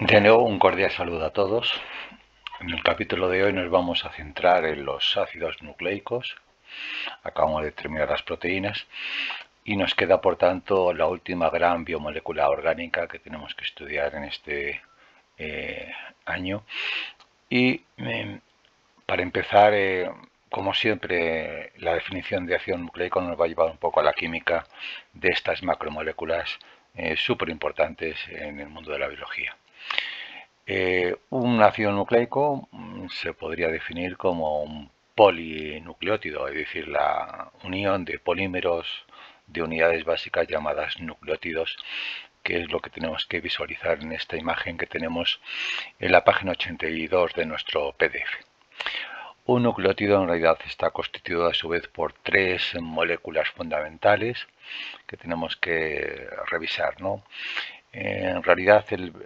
De nuevo, un cordial saludo a todos. En el capítulo de hoy nos vamos a centrar en los ácidos nucleicos. Acabamos de terminar las proteínas y nos queda, por tanto, la última gran biomolécula orgánica que tenemos que estudiar en este eh, año. Y eh, para empezar, eh, como siempre, la definición de ácido nucleico nos va a llevar un poco a la química de estas macromoléculas súper importantes en el mundo de la biología. Eh, un ácido nucleico mm, se podría definir como un polinucleótido, es decir, la unión de polímeros de unidades básicas llamadas nucleótidos, que es lo que tenemos que visualizar en esta imagen que tenemos en la página 82 de nuestro PDF. Un nucleótido en realidad está constituido a su vez por tres moléculas fundamentales que tenemos que revisar. ¿no? En realidad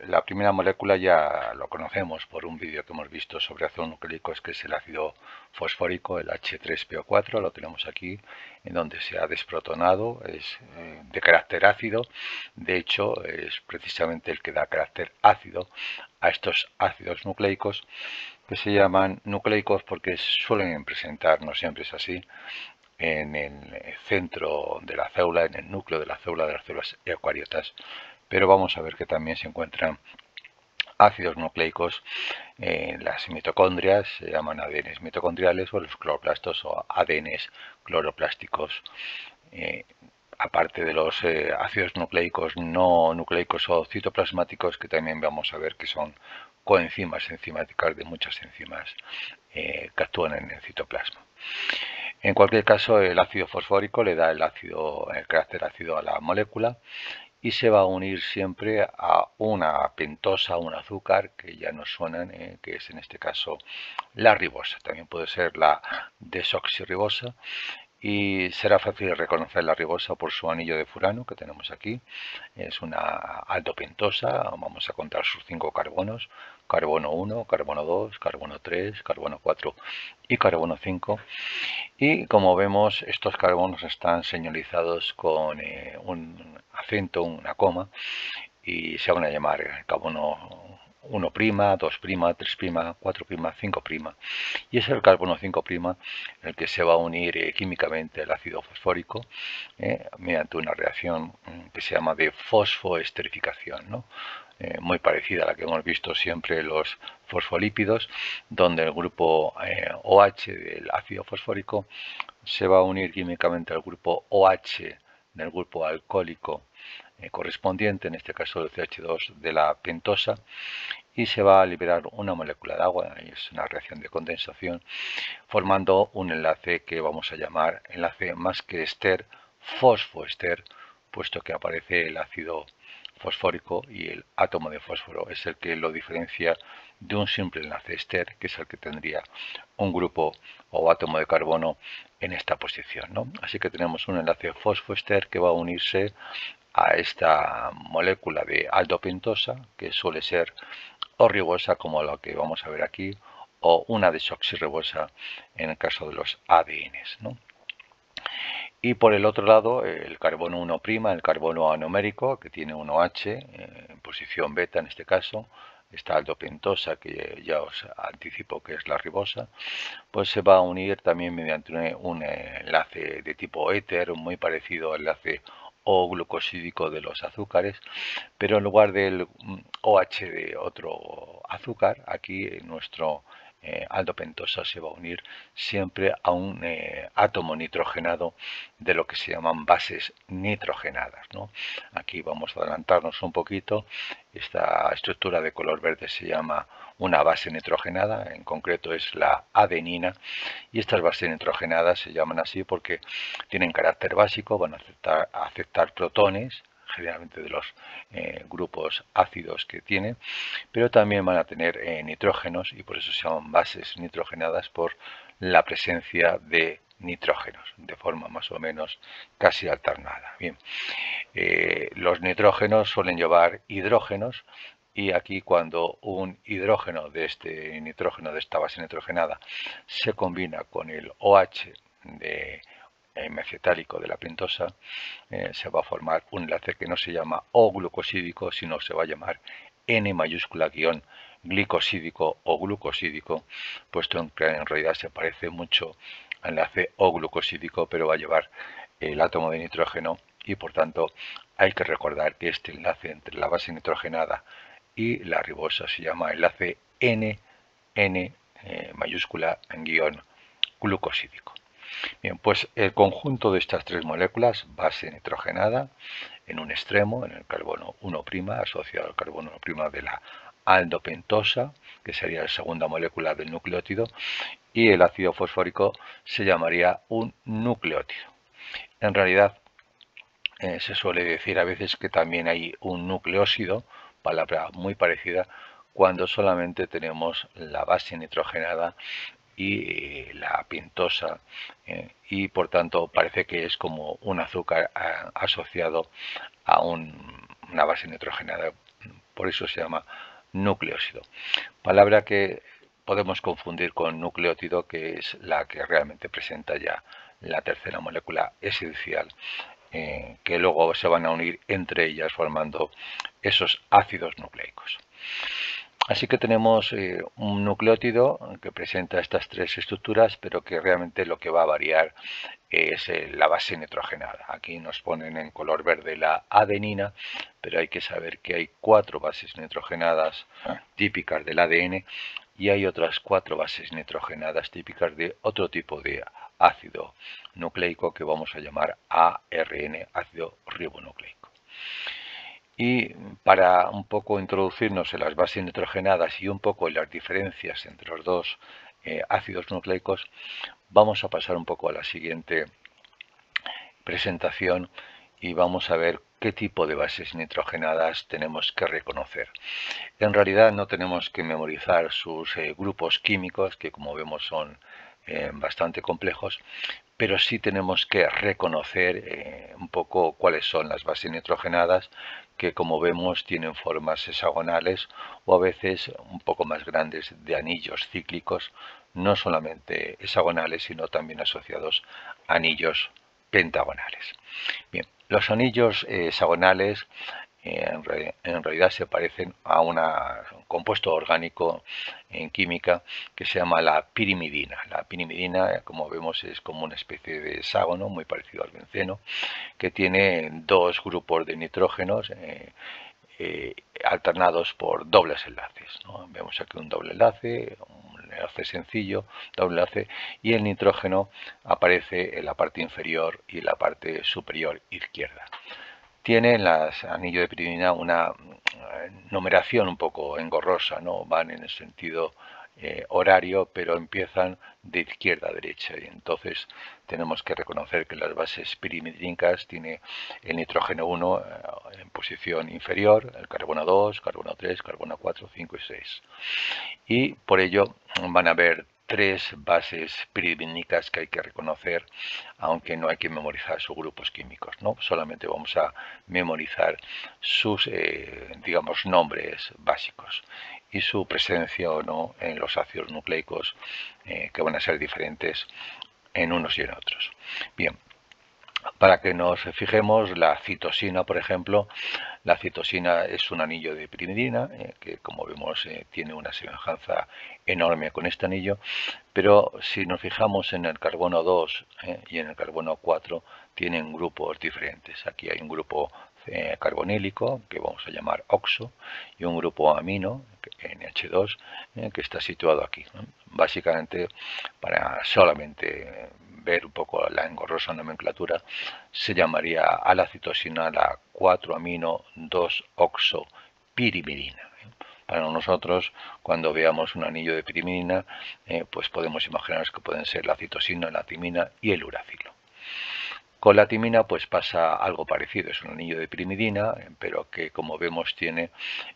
la primera molécula ya lo conocemos por un vídeo que hemos visto sobre ácidos nucleicos que es el ácido fosfórico, el H3PO4, lo tenemos aquí en donde se ha desprotonado, es eh, de carácter ácido, de hecho es precisamente el que da carácter ácido a estos ácidos nucleicos que se llaman nucleicos porque suelen presentar, no siempre es así, en el centro de la célula, en el núcleo de la célula de las células eucariotas pero vamos a ver que también se encuentran ácidos nucleicos en las mitocondrias, se llaman ADNs mitocondriales o los cloroplastos o ADNs cloroplásticos. Eh, aparte de los eh, ácidos nucleicos no nucleicos o citoplasmáticos que también vamos a ver que son coenzimas enzimáticas de muchas enzimas eh, que actúan en el citoplasma. En cualquier caso, el ácido fosfórico le da el, ácido, el carácter ácido a la molécula y se va a unir siempre a una pentosa, un azúcar que ya nos suenan, eh, que es en este caso la ribosa. También puede ser la desoxirribosa y será fácil reconocer la ribosa por su anillo de furano que tenemos aquí. Es una aldopentosa, vamos a contar sus cinco carbonos, carbono 1, carbono 2, carbono 3, carbono 4 y carbono 5. Y como vemos, estos carbonos están señalizados con eh, un acento, una coma, y se van a llamar carbono 1', 2', 3', 4', 5'. Y es el carbono 5' el que se va a unir eh, químicamente al ácido fosfórico eh, mediante una reacción mm, que se llama de fosfoesterificación. ¿no? Eh, muy parecida a la que hemos visto siempre los fosfolípidos, donde el grupo OH del ácido fosfórico se va a unir químicamente al grupo OH del grupo alcohólico eh, correspondiente, en este caso el CH2 de la pentosa, y se va a liberar una molécula de agua, es una reacción de condensación, formando un enlace que vamos a llamar enlace más que ester, fosfoester, puesto que aparece el ácido fosfórico y el átomo de fósforo es el que lo diferencia de un simple enlace ester, que es el que tendría un grupo o átomo de carbono en esta posición. ¿no? Así que tenemos un enlace fosfoester que va a unirse a esta molécula de aldopentosa, que suele ser o ribosa, como lo que vamos a ver aquí, o una desoxirribosa en el caso de los ADNs. ¿no? Y por el otro lado, el carbono 1', el carbono anomérico, que tiene 1H, eh, en posición beta en este caso, esta aldopentosa, que ya os anticipo que es la ribosa, pues se va a unir también mediante un, enlace de tipo éter, muy parecido al enlace O glucosídico de los azúcares, pero en lugar del OH de otro azúcar, aquí nuestro eh, aldopentosa se va a unir siempre a un eh, átomo nitrogenado de lo que se llaman bases nitrogenadas. Aquí vamos a adelantarnos un poquito. Esta estructura de color verde se llama una base nitrogenada, en concreto es la adenina, y estas bases nitrogenadas se llaman así porque tienen carácter básico, van a aceptar protones, generalmente de los eh, grupos ácidos que tiene, pero también van a tener eh, nitrógenos y por eso se llaman bases nitrogenadas por la presencia de nitrógenos de forma más o menos casi alternada. Bien, eh, los nitrógenos suelen llevar hidrógenos y aquí cuando un hidrógeno de este nitrógeno de esta base nitrogenada se combina con el OH de mecetálico de la pentosa, eh, se va a formar un enlace que no se llama O-glucosídico, sino se va a llamar N mayúscula guion glicosídico o glucosídico, puesto que en realidad se parece mucho al enlace O glucosídico, pero va a llevar el átomo de nitrógeno y por tanto hay que recordar que este enlace entre la base nitrogenada y la ribosa se llama enlace N, N eh, mayúscula guion glucosídico. Bien, pues el conjunto de estas tres moléculas, base nitrogenada, en un extremo, en el carbono 1' asociado al carbono 1' de la aldopentosa, que sería la segunda molécula del nucleótido, y el ácido fosfórico se llamaría un nucleótido. En realidad, eh, se suele decir a veces que también hay un nucleósido, palabra muy parecida, cuando solamente tenemos la base nitrogenada y la pintosa eh, y por tanto parece que es como un azúcar asociado a una base nitrogenada por eso se llama nucleósido. Palabra que podemos confundir con nucleótido que es la que realmente presenta ya la tercera molécula esencial eh, que luego se van a unir entre ellas formando esos ácidos nucleicos Así que tenemos eh, un nucleótido que presenta estas tres estructuras, pero que realmente lo que va a variar es eh, la base nitrogenada. Aquí nos ponen en color verde la adenina, pero hay que saber que hay cuatro bases nitrogenadas típicas del ADN y hay otras cuatro bases nitrogenadas típicas de otro tipo de ácido nucleico que vamos a llamar ARN, ácido ribonucleico. Y para un poco introducirnos en las bases nitrogenadas y un poco en las diferencias entre los dos eh, ácidos nucleicos, vamos a pasar un poco a la siguiente presentación y vamos a ver qué tipo de bases nitrogenadas tenemos que reconocer. En realidad no tenemos que memorizar sus eh, grupos químicos, que como vemos son eh, bastante complejos, pero sí tenemos que reconocer un poco cuáles son las bases nitrogenadas que como vemos tienen formas hexagonales o a veces un poco más grandes de anillos cíclicos, no solamente hexagonales, sino también asociados a anillos pentagonales. Bien, los anillos hexagonales en, realidad se parecen a un compuesto orgánico en química que se llama la pirimidina. La pirimidina, como vemos, es como una especie de hexágono muy parecido al benceno, que tiene dos grupos de nitrógenos eh, eh, alternados por dobles enlaces. Vemos aquí un doble enlace, un enlace sencillo, doble enlace, y el nitrógeno aparece en la parte inferior y en la parte superior izquierda tiene las anillos de pirimidina una eh, numeración un poco engorrosa, ¿no? Van en el sentido eh, horario, pero empiezan de izquierda a derecha. Y entonces tenemos que reconocer que las bases pirimidínicas tiene el nitrógeno 1 eh, en posición inferior, el carbono 2, carbono 3, carbono 4, 5 y 6. Y por ello van a haber tres bases pirimidínicas que hay que reconocer, aunque no hay que memorizar sus grupos químicos, ¿no? Solamente vamos a memorizar sus, eh, digamos, nombres básicos y su presencia o no en los ácidos nucleicos eh, que van a ser diferentes en unos y en otros. Bien, para que nos fijemos, la citosina, por ejemplo, la citosina es un anillo de pirimidina, eh, que como vemos eh, tiene una semejanza enorme con este anillo, pero si nos fijamos en el carbono 2 eh, y en el carbono 4, tienen grupos diferentes. Aquí hay un grupo carbonílico, que vamos a llamar oxo, y un grupo amino, NH2, que está situado aquí. Básicamente, para solamente ver un poco la engorrosa nomenclatura, se llamaría a la citosina la 4-amino 2-oxo-pirimidina. Para nosotros, cuando veamos un anillo de pirimidina, eh, pues podemos imaginar que pueden ser la citosina, la timina y el uracilo. Con la timina pues pasa algo parecido, es un anillo de pirimidina, pero que como vemos tiene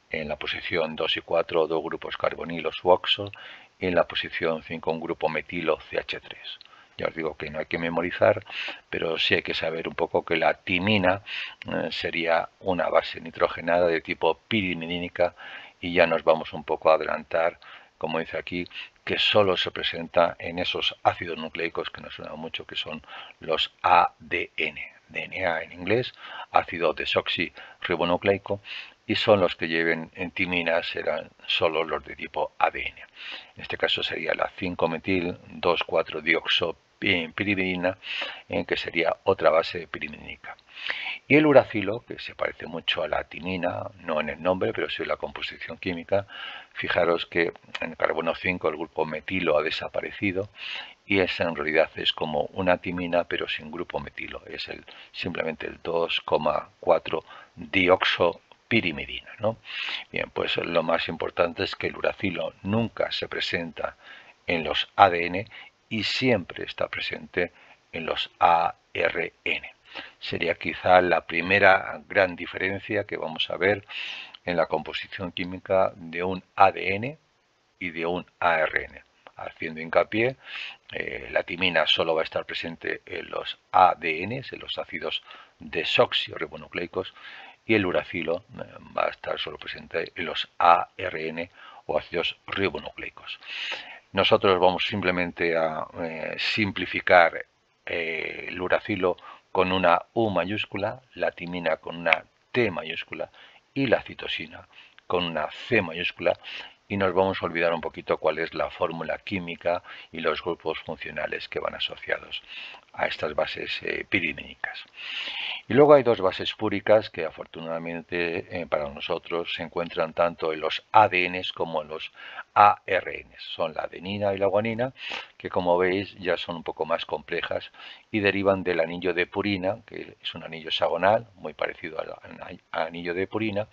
en la posición 2 y 4 dos grupos carbonilos u oxo y en la posición 5 un grupo metilo CH3. Ya os digo que no hay que memorizar, pero sí hay que saber un poco que la timina eh, sería una base nitrogenada de tipo pirimidínica y ya nos vamos un poco a adelantar, como dice aquí, que solo se presenta en esos ácidos nucleicos que nos suena mucho, que son los ADN. DNA en inglés, ácido desoxirribonucleico, y son los que lleven en timina serán solo los de tipo ADN. En este caso sería la 5-metil 2,4-dioxopirimidina, en que sería otra base pirimidínica. Y el uracilo, que se parece mucho a la timina, no en el nombre, pero sí en la composición química, fijaros que en carbono 5 el grupo metilo ha desaparecido y esa en realidad es como una timina pero sin grupo metilo, es el, simplemente el 2,4 dioxo pirimidina. ¿no? Bien, pues lo más importante es que el uracilo nunca se presenta en los ADN y siempre está presente en los ARN. Sería quizá la primera gran diferencia que vamos a ver en la composición química de un ADN y de un ARN. Haciendo hincapié, eh, la timina solo va a estar presente en los ADN, en los ácidos desoxirribonucleicos, y el uracilo eh, va a estar solo presente en los ARN o ácidos ribonucleicos. Nosotros vamos simplemente a eh, simplificar eh, el uracilo con una U mayúscula, la timina con una T mayúscula y la citosina con una C mayúscula y nos vamos a olvidar un poquito cuál es la fórmula química y los grupos funcionales que van asociados a estas bases eh, Y luego hay dos bases púricas que afortunadamente eh, para nosotros se encuentran tanto en los ADNs como en los ARNs. Son la adenina y la guanina, que como veis ya son un poco más complejas y derivan del anillo de purina, que es un anillo hexagonal, muy parecido al anillo de purina,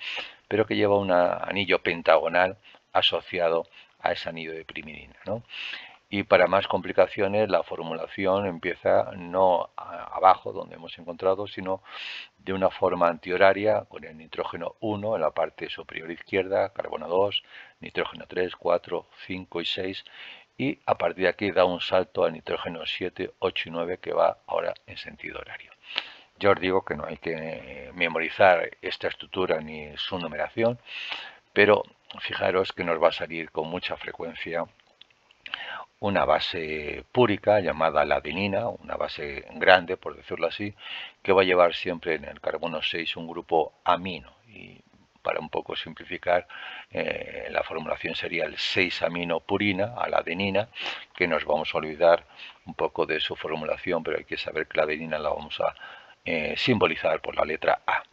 pero que lleva un anillo pentagonal asociado a ese anillo de pirimidina. Y para más complicaciones la formulación empieza no abajo donde hemos encontrado, sino de una forma antihoraria con el nitrógeno 1 en la parte superior izquierda, carbono 2, nitrógeno 3, 4, 5 y 6 y a partir de aquí da un salto al nitrógeno 7, 8 y 9 que va ahora en sentido horario. Ya os digo que no hay que memorizar esta estructura ni su numeración, pero fijaros que nos va a salir con mucha frecuencia una base púrica llamada la adenina, una base grande, por decirlo así, que va a llevar siempre en el carbono 6 un grupo amino. Y para un poco simplificar, eh, la formulación sería el 6-amino purina a la adenina, que nos vamos a olvidar un poco de su formulación, pero hay que saber que la adenina la vamos a eh, simbolizar por la letra A.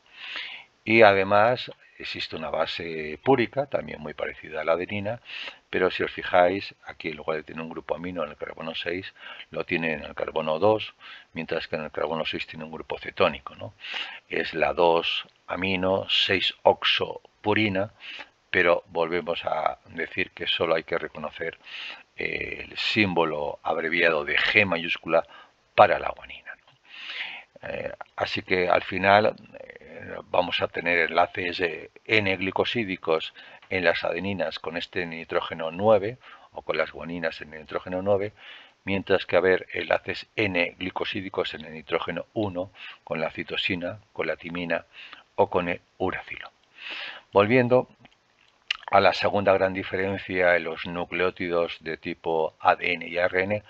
Y además existe una base púrica, también muy parecida a la adenina, pero si os fijáis, aquí en lugar de tener un grupo amino en el carbono 6, lo tiene en el carbono 2, mientras que en el carbono 6 tiene un grupo cetónico. ¿no? Es la 2 amino 6 oxopurina, pero volvemos a decir que solo hay que reconocer el símbolo abreviado de G mayúscula para la guanina. Eh, así que al final eh, vamos a tener enlaces N-glicosídicos en las adeninas con este nitrógeno 9 o con las guaninas en el nitrógeno 9, mientras que haber enlaces N-glicosídicos en el nitrógeno 1 con la citosina, con la timina o con el uracilo. Volviendo a la segunda gran diferencia en los nucleótidos de tipo ADN y ARN,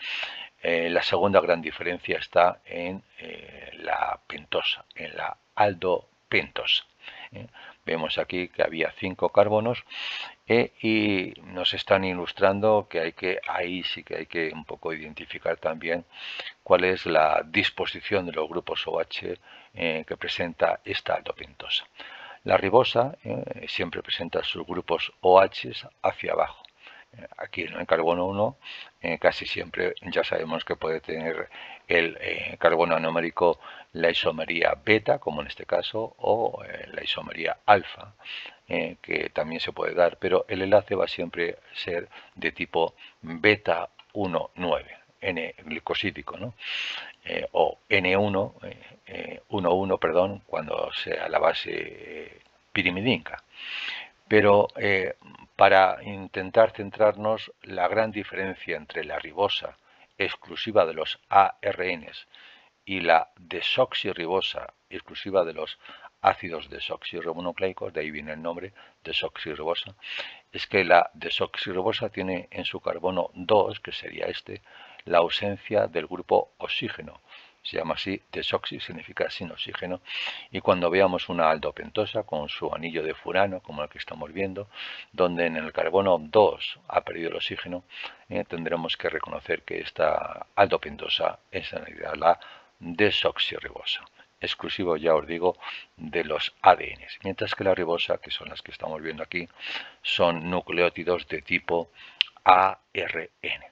eh, la segunda gran diferencia está en eh, la pentosa, en la aldopentosa. ¿eh? Vemos aquí que había cinco carbonos y nos están ilustrando que hay que, ahí sí que hay que un poco identificar también cuál es la disposición de los grupos OH que presenta esta aldopentosa. La ribosa siempre presenta sus grupos OH hacia abajo aquí en carbono 1 eh, casi siempre ya sabemos que puede tener el eh, carbono numérico la isomería beta, como en este caso, o eh, la isomería alfa, que también se puede dar, pero el enlace va siempre a ser de tipo beta 1,9, N-glicosídico, ¿no? o N1, 1,1, perdón, cuando sea la base pirimidinca. Pero para intentar centrarnos la gran diferencia entre la ribosa exclusiva de los ARNs y la desoxirribosa exclusiva de los ácidos desoxirribonucleicos, de ahí viene el nombre desoxirribosa, es que la desoxirribosa tiene en su carbono 2, que sería este, la ausencia del grupo oxígeno, se llama así, desoxi significa sin oxígeno, y cuando veamos una aldopentosa con su anillo de furano, como el que estamos viendo, donde en el carbono 2 ha perdido el oxígeno, eh, tendremos que reconocer que esta aldopentosa es en realidad la desoxirribosa. Exclusivo, ya os digo, de los ADNs, mientras que la ribosa, que son las que estamos viendo aquí, son nucleótidos de tipo ARN.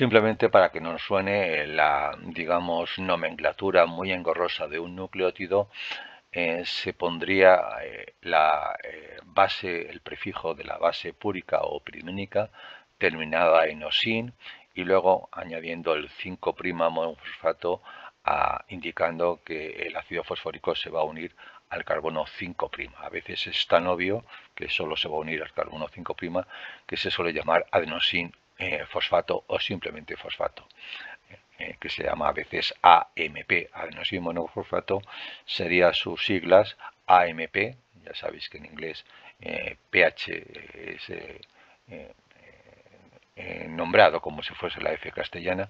Simplemente para que nos suene la, digamos, nomenclatura muy engorrosa de un nucleótido, eh, se p'ondría eh, la eh, base, el prefijo de la base púrica o pirimínica terminada en osin y luego añadiendo el 5' monofosfato indicando que el ácido fosfórico se va a unir al carbono 5'. A veces es tan obvio que solo se va a unir al carbono 5' que se suele llamar adenosin eh, fosfato o simplemente fosfato. Eh, que se llama a veces AMP, adenosin monofosfato, sería sus siglas AMP, ya sabéis que en inglés pH es eh, nombrado como si fuese la F castellana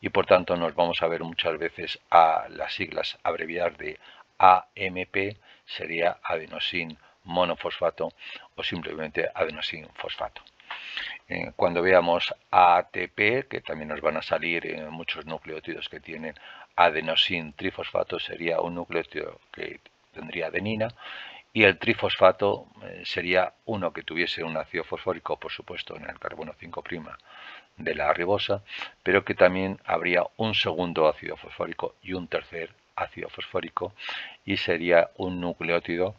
y por tanto nos vamos a ver muchas veces a las siglas abreviadas de AMP sería adenosin monofosfato o simplemente adenosin fosfato. Eh, cuando veamos ATP, que también nos van a salir en muchos nucleótidos que tienen adenosin trifosfato, sería un nucleótido que tendría adenina y el trifosfato eh, sería uno que tuviese un ácido fosfórico, por supuesto, en el carbono 5' de la ribosa, pero que también habría un segundo ácido fosfórico y un tercer ácido fosfórico y sería un nucleótido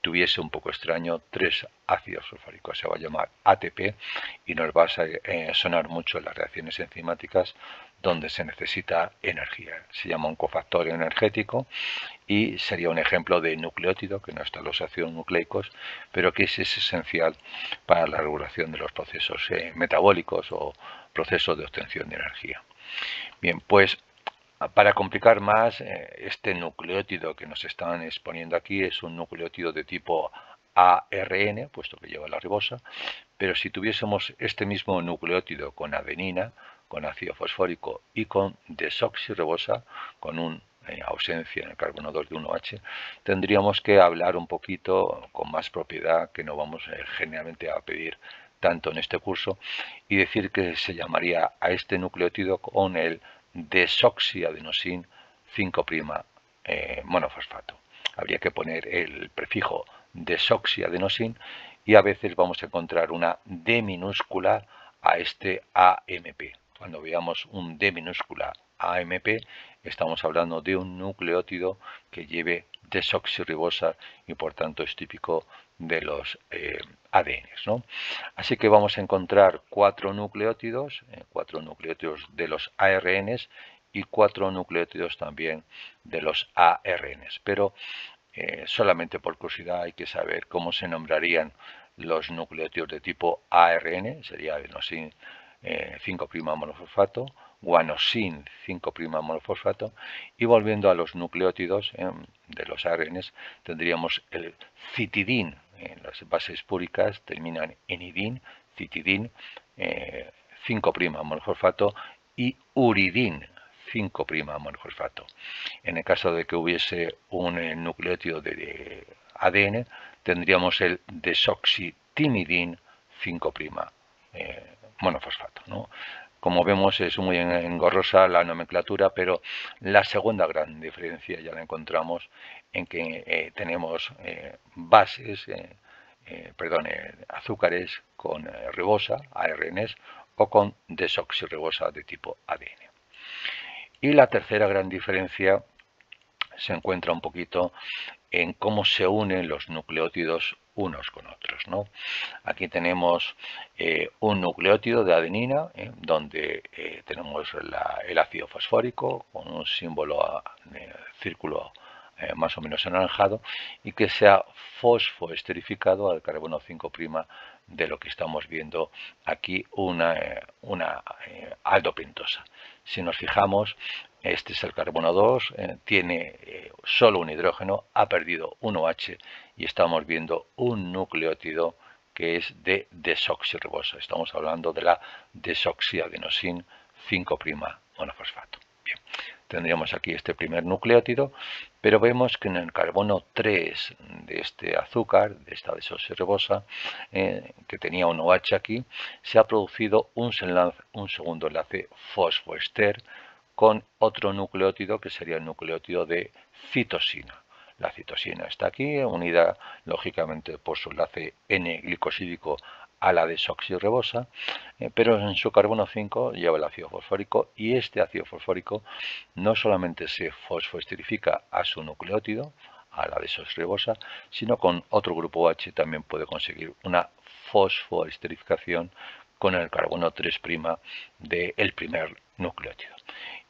tuviese un poco extraño tres ácidos fosfóricos. Se va a llamar ATP y nos va a eh, sonar mucho en las reacciones enzimáticas donde se necesita energía. Se llama un cofactor energético y sería un ejemplo de nucleótido, que no está en los ácidos nucleicos, pero que es, esencial para la regulación de los procesos eh, metabólicos o procesos de obtención de energía. Bien, pues para complicar más, eh, este nucleótido que nos están exponiendo aquí es un nucleótido de tipo ARN, puesto que lleva la ribosa, pero si tuviésemos este mismo nucleótido con adenina, con ácido fosfórico y con desoxirribosa, con una eh, ausencia en el carbono 2 de 1H, tendríamos que hablar un poquito con más propiedad que no vamos eh, generalmente a pedir tanto en este curso y decir que se llamaría a este nucleótido con el desoxiadenosin 5' eh, monofosfato. Habría que poner el prefijo desoxiadenosin y a veces vamos a encontrar una D minúscula a este AMP. Cuando veamos un D minúscula AMP, estamos hablando de un nucleótido que lleve desoxirribosa y por tanto es típico de los eh, ADNs. ¿no? Así que vamos a encontrar cuatro nucleótidos, eh, cuatro nucleótidos de los ARNs y cuatro nucleótidos también de los ARNs. Pero eh, solamente por curiosidad hay que saber cómo se nombrarían los nucleótidos de tipo ARN, sería adenosin 5' eh, monofosfato, guanosin 5' monofosfato y volviendo a los nucleótidos eh, de los ARNs tendríamos el citidín, en las bases púricas terminan en idín, citidín 5' eh, monofosfato y uridín 5' monofosfato. En el caso de que hubiese un nucleótido de, ADN tendríamos el desoxitimidín 5' monofosfato. ¿no? Como vemos es muy engorrosa la nomenclatura, pero la segunda gran diferencia ya la encontramos en que eh, tenemos eh, bases, eh, perdón, azúcares con ribosa, ARNs, o con desoxirribosa de tipo ADN. Y la tercera gran diferencia se encuentra un poquito en cómo se unen los nucleótidos unos con otros. ¿no? Aquí tenemos eh, un nucleótido de adenina, ¿eh? donde eh, tenemos el ácido fosfórico con un símbolo círculo más o menos anaranjado y que se ha fosfoesterificado al carbono 5' de lo que estamos viendo aquí, una, una aldopentosa. Si nos fijamos, este es el carbono 2, eh, tiene solo un hidrógeno, ha perdido un OH y estamos viendo un nucleótido que es de desoxirribosa. Estamos hablando de la desoxiadenosin 5' monofosfato. tendríamos aquí este primer nucleótido, pero vemos que en el carbono 3 de este azúcar, de esta desoxirribosa, eh, que tenía un OH aquí, se ha producido un, un segundo enlace fosfoester con otro nucleótido que sería el nucleótido de citosina. La citosina está aquí, unida lógicamente por su enlace N-glicosídico a la desoxirribosa, eh, pero en su carbono 5 lleva el ácido fosfórico y este ácido fosfórico no solamente se fosfoesterifica a su nucleótido, a la desoxirribosa, sino con otro grupo H también puede conseguir una fosfoesterificación con el carbono 3' del primer nucleótido.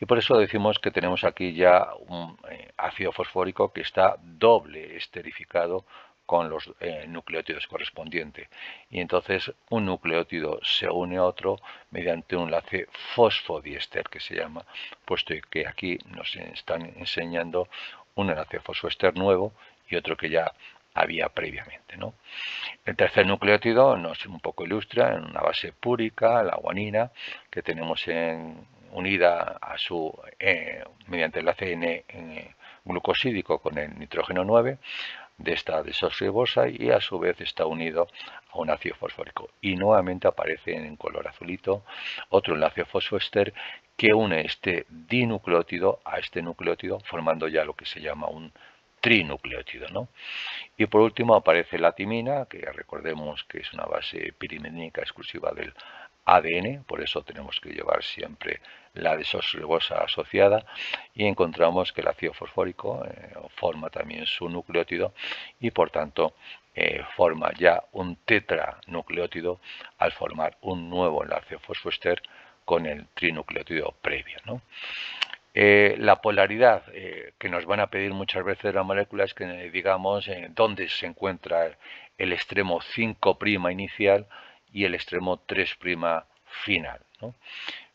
Y por eso decimos que tenemos aquí ya un eh, ácido fosfórico que está doble esterificado con los eh, nucleótidos correspondientes. Y entonces un nucleótido se une a otro mediante un enlace fosfodiester que se llama, puesto que aquí nos están enseñando un enlace fosfoester nuevo y otro que ya había previamente. ¿no? El tercer nucleótido nos un poco ilustra en una base púrica, la guanina, que tenemos en, unida a su eh, mediante el enlace N, glucosídico con el nitrógeno 9 de esta desoxirribosa y a su vez está unido a un ácido fosfórico. Y nuevamente aparece en color azulito otro enlace fosfoester que une este dinucleótido a este nucleótido formando ya lo que se llama un trinucleótido. ¿no? Y por último aparece la timina, que recordemos que es una base pirimidínica exclusiva del ADN, por eso tenemos que llevar siempre la desoxirribosa asociada y encontramos que el ácido fosfórico eh, forma también su nucleótido y por tanto eh, forma ya un tetranucleótido al formar un nuevo enlace fosfoester con el trinucleótido previo. Eh, la polaridad que nos van a pedir muchas veces las moléculas es que digamos dónde se encuentra el extremo 5' inicial y el extremo 3' final.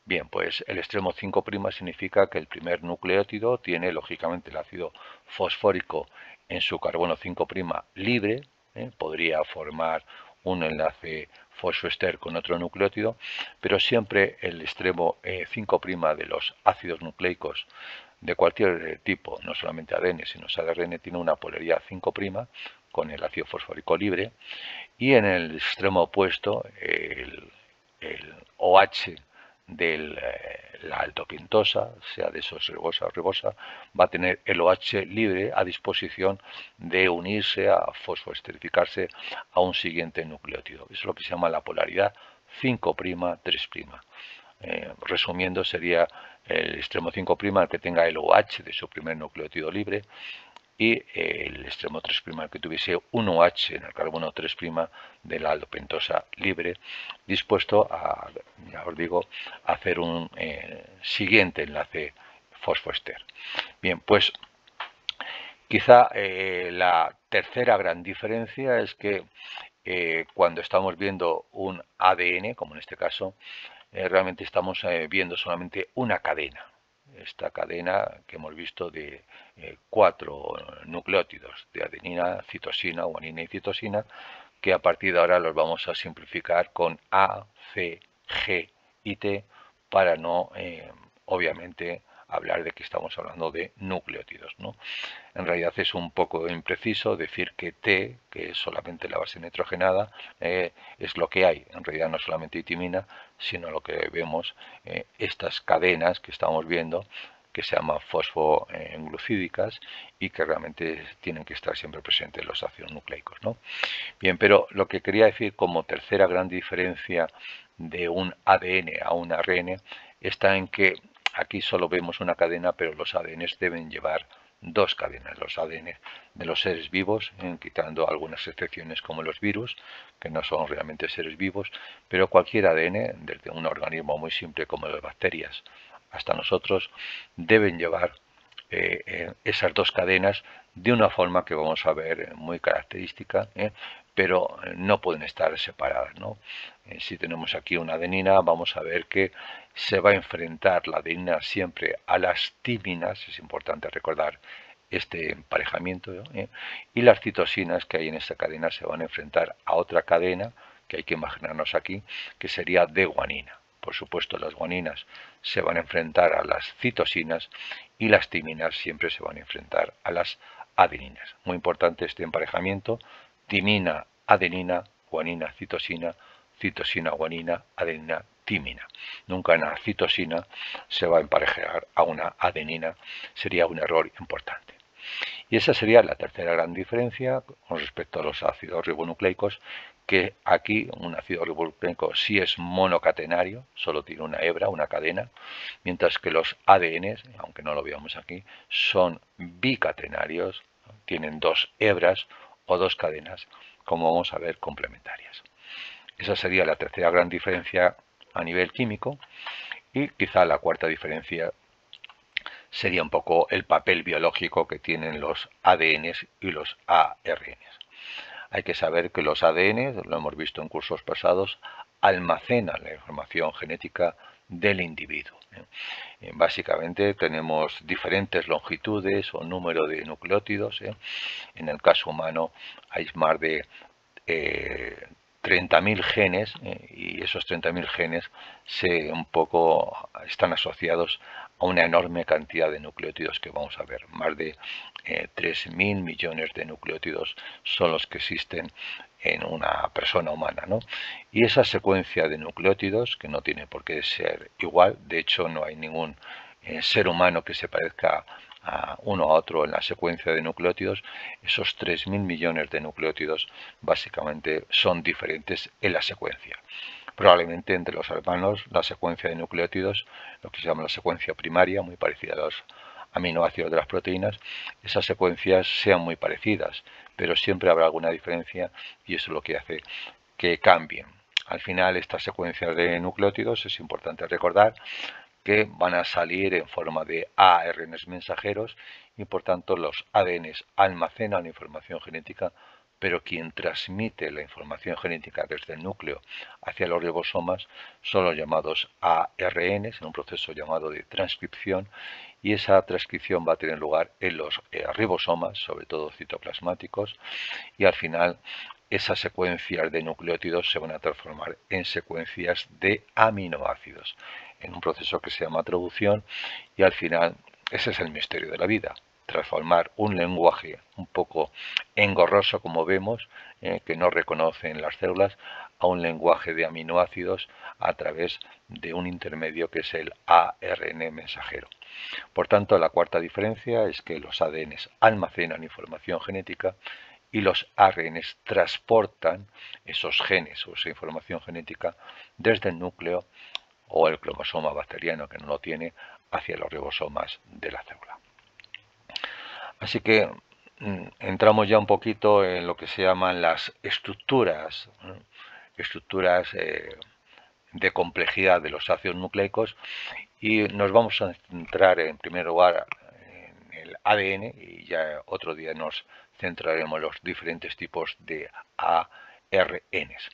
Bien, pues el extremo 5' significa que el primer nucleótido tiene lógicamente el ácido fosfórico en su carbono 5' libre, ¿eh? podría formar un enlace fosfoester con otro nucleótido, pero siempre el extremo 5' eh, de los ácidos nucleicos de cualquier tipo, no solamente ADN, sino ADN, tiene una polaridad 5' con el ácido fosfórico libre y en el extremo opuesto el, OH de eh, la altoquintosa, sea de ribosa o ribosa, va a tener el OH libre a disposición de unirse, a fosfoesterificarse a un siguiente nucleótido. Es lo que se llama la polaridad 5', 3'. Eh, resumiendo, sería el extremo 5' el que tenga el OH de su primer nucleótido libre y el extremo 3' que tuviese un OH en el carbono 3' de la aldopentosa libre, dispuesto a, ya os digo, hacer un eh, siguiente enlace fosfoester. Bien, pues quizá eh, la tercera gran diferencia es que eh, cuando estamos viendo un ADN, como en este caso, realmente estamos viendo solamente una cadena, esta cadena que hemos visto de eh, cuatro nucleótidos de adenina, citosina, guanina y citosina, que a partir de ahora los vamos a simplificar con A, C, G y T para no, eh, obviamente, hablar de que estamos hablando de nucleótidos. ¿no? En realidad es un poco impreciso decir que T, que es solamente la base nitrogenada, eh, es lo que hay. En realidad no solamente timina, sino lo que vemos, eh, estas cadenas que estamos viendo, que se llaman fosfoglucídicas y que realmente tienen que estar siempre presentes los ácidos nucleicos. ¿no? Bien, pero lo que quería decir como tercera gran diferencia de un ADN a un ARN está en que Aquí solo vemos una cadena, pero los ADN deben llevar dos cadenas, los ADN de los seres vivos, quitando algunas excepciones como los virus, que no son realmente seres vivos, pero cualquier ADN, desde un organismo muy simple como las bacterias hasta nosotros, deben llevar eh, eh, esas dos cadenas de una forma que vamos a ver muy característica, ¿eh? Pero no pueden estar separadas. ¿no? Eh, si tenemos aquí una adenina, vamos a ver que se va a enfrentar la adenina siempre a las timinas, es importante recordar este emparejamiento, ¿eh? y las citosinas que hay en esta cadena se van a enfrentar a otra cadena que hay que imaginarnos aquí, que sería de guanina. por supuesto las guaninas se van a enfrentar a las citosinas y las timinas siempre se van a enfrentar a las adeninas. Muy importante este emparejamiento, timina, adenina, guanina, citosina, citosina, guanina, adenina, timina. Nunca una citosina se va a emparejar a una adenina, sería un error importante. Y esa sería la tercera gran diferencia con respecto a los ácidos ribonucleicos, que aquí un ácido ribonucleico sí es monocatenario, solo tiene una hebra, una cadena, mientras que los ADN, aunque no lo veamos aquí, son bicatenarios, tienen dos hebras o dos cadenas, como vamos a ver, complementarias. Esa sería la tercera gran diferencia a nivel químico y quizá la cuarta diferencia sería un poco el papel biológico que tienen los ADNs y los ARNs. Hay que saber que los ADN, lo hemos visto en cursos pasados, almacenan la información genética del individuo. ¿eh? Básicamente tenemos diferentes longitudes o número de nucleótidos. ¿eh? En el caso humano hay más de eh, 30.000 genes eh, y esos 30.000 genes se un poco están asociados a una enorme cantidad de nucleótidos que vamos a ver. Más de 3.000 eh, millones de nucleótidos son los que existen en una persona humana. ¿no? Y esa secuencia de nucleótidos, que no tiene por qué ser igual, de hecho no hay ningún eh, ser humano que se parezca uno a otro en la secuencia de nucleótidos, esos 3.000 millones de nucleótidos básicamente son diferentes en la secuencia. Probablemente entre los hermanos la secuencia de nucleótidos, lo que se llama la secuencia primaria, muy parecida a los aminoácidos de las proteínas, esas secuencias sean muy parecidas, pero siempre habrá alguna diferencia y eso es lo que hace que cambien. Al final, estas secuencias de nucleótidos es importante recordar que van a salir en forma de ARNs mensajeros y por tanto los ADNs almacenan información genética, pero quien transmite la información genética desde el núcleo hacia los ribosomas son los llamados ARNs en un proceso llamado de transcripción y esa transcripción va a tener lugar en los eh, ribosomas, sobre todo citoplasmáticos, y al final esas secuencias de nucleótidos se van a transformar en secuencias de aminoácidos en un proceso que se llama traducción y al final ese es el misterio de la vida, transformar un lenguaje un poco engorroso como vemos, eh, que no reconocen las células, a un lenguaje de aminoácidos a través de un intermedio que es el ARN mensajero. Por tanto, la cuarta diferencia es que los ADNs almacenan información genética y los ARNs transportan esos genes o esa información genética desde el núcleo o el cromosoma bacteriano que no lo tiene hacia los ribosomas de la célula. Así que mm, entramos ya un poquito en lo que se llaman las estructuras, estructuras eh, de complejidad de los ácidos nucleicos y nos vamos a centrar en primer lugar en el ADN y ya otro día nos centraremos en los diferentes tipos de ARNs.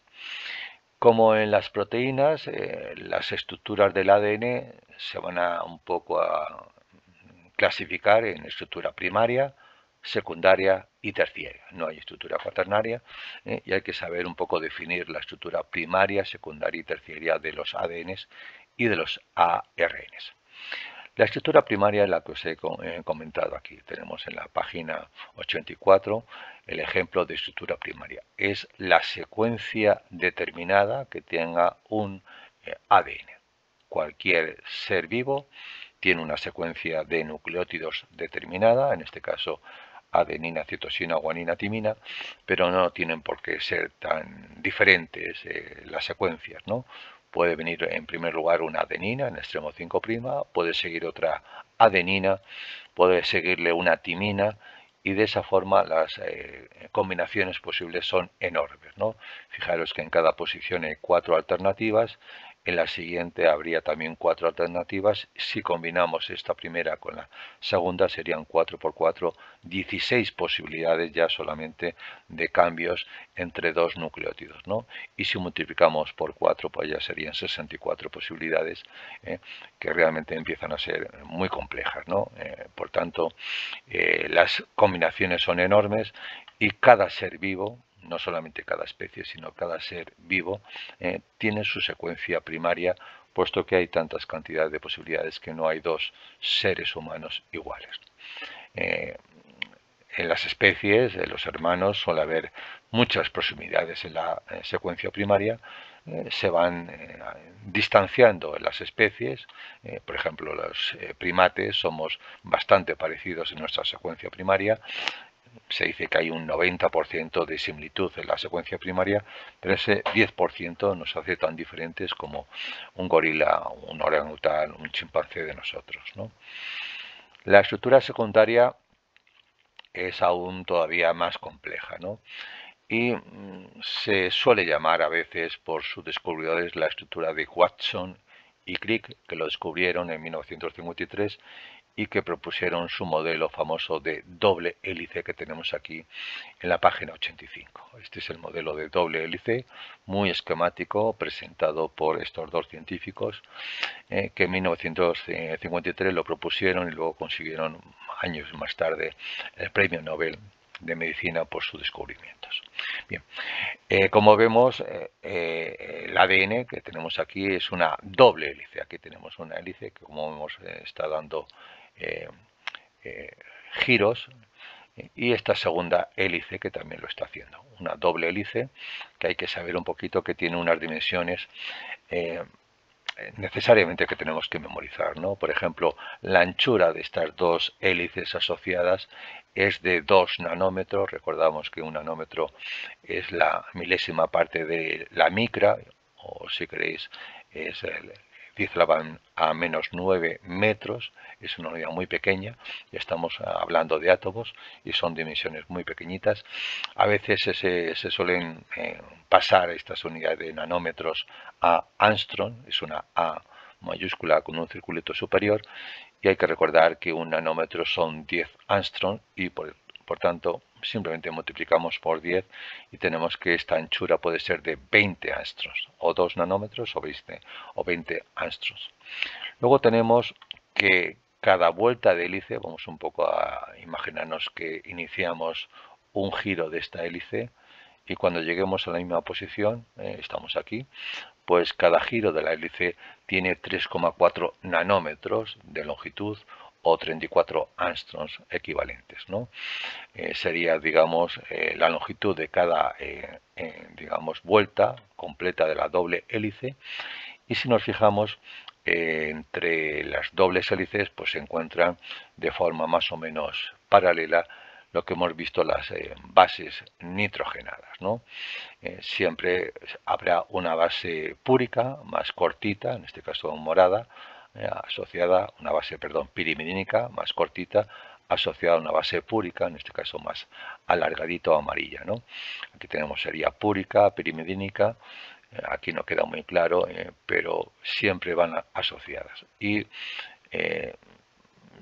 Como en las proteínas, eh, las estructuras del ADN se van a un poco a clasificar en estructura primaria, secundaria y terciaria. No hay estructura cuaternaria eh, y hay que saber un poco definir la estructura primaria, secundaria y terciaria de los ADNs y de los ARNs. La estructura primaria es la que os he comentado aquí. Tenemos en la página 84 el ejemplo de estructura primaria. Es la secuencia determinada que tenga un eh, ADN. Cualquier ser vivo tiene una secuencia de nucleótidos determinada, en este caso adenina, citosina, guanina, timina, pero no tienen por qué ser tan diferentes eh, las secuencias, ¿no? Puede venir en primer lugar una adenina en extremo 5', puede seguir otra adenina, puede seguirle una timina y de esa forma las eh, combinaciones posibles son enormes. ¿no? Fijaros que en cada posición hay cuatro alternativas en la siguiente habría también cuatro alternativas. Si combinamos esta primera con la segunda serían 4 por 4, 16 posibilidades ya solamente de cambios entre dos nucleótidos. ¿no? Y si multiplicamos por 4 pues ya serían 64 posibilidades ¿eh? que realmente empiezan a ser muy complejas. ¿no? Eh, por tanto, eh, las combinaciones son enormes y cada ser vivo no solamente cada especie, sino cada ser vivo, eh, tiene su secuencia primaria puesto que hay tantas cantidades de posibilidades que no hay dos seres humanos iguales. Eh, en las especies, de los hermanos, suele haber muchas proximidades en la secuencia primaria, eh, se van eh, distanciando en las especies. Eh, por ejemplo, los primates somos bastante parecidos en nuestra secuencia primaria. Se dice que hay un 90% de similitud en la secuencia primaria, pero ese 10% nos hace tan diferentes como un gorila, un orangután, un chimpancé de nosotros. La estructura secundaria es aún todavía más compleja. ¿no? y mm, se suele llamar a veces por sus descubridores la estructura de Watson y Crick, que lo descubrieron en 1953 y que propusieron su modelo famoso de doble hélice que tenemos aquí en la página 85. Este es el modelo de doble hélice, muy esquemático, presentado por estos dos científicos, eh, que en 1953 lo propusieron y luego consiguieron años más tarde el premio Nobel de medicina por sus descubrimientos. Bien, eh, como vemos, eh, el ADN que tenemos aquí es una doble hélice. Aquí tenemos una hélice que, como vemos, está dando giros y esta segunda hélice que también lo está haciendo. Una doble hélice que hay que saber un poquito que tiene unas dimensiones necesariamente que tenemos que memorizar. ¿no? Por ejemplo, la anchura de estas dos hélices asociadas es de 2 nanómetros. Recordamos que un nanómetro es la milésima parte de la micra, o si queréis, es el 10 a menos 9 metros, es una unidad muy pequeña, estamos hablando de átomos y son dimensiones muy pequeñitas. A veces se, suelen eh, pasar estas unidades de nanómetros a angstrom, es una A mayúscula con un circulito superior, y hay que recordar que un nanómetro son 10 angstrom y por, por tanto simplemente multiplicamos por 10 y tenemos que esta anchura puede ser de 20 angstroms o 2 nanómetros o 20, o 20 angstroms. Luego tenemos que cada vuelta de hélice, vamos un poco a imaginarnos que iniciamos un giro de esta hélice y cuando lleguemos a la misma posición, eh, estamos aquí, pues cada giro de la hélice tiene 3,4 nanómetros de longitud o 34 angstroms equivalentes. ¿no? Eh, sería, digamos, eh, la longitud de cada, eh, digamos, vuelta completa de la doble hélice. Y si nos fijamos, entre las dobles hélices pues se encuentran de forma más o menos paralela lo que hemos visto las bases nitrogenadas. ¿no? siempre habrá una base púrica más cortita, en este caso morada, eh, asociada a una base, perdón, pirimidínica más cortita, asociada a una base púrica, en este caso más alargadito amarilla. ¿no? Aquí tenemos sería púrica, pirimidínica, eh, aquí no queda muy claro, eh, pero siempre van asociadas. Y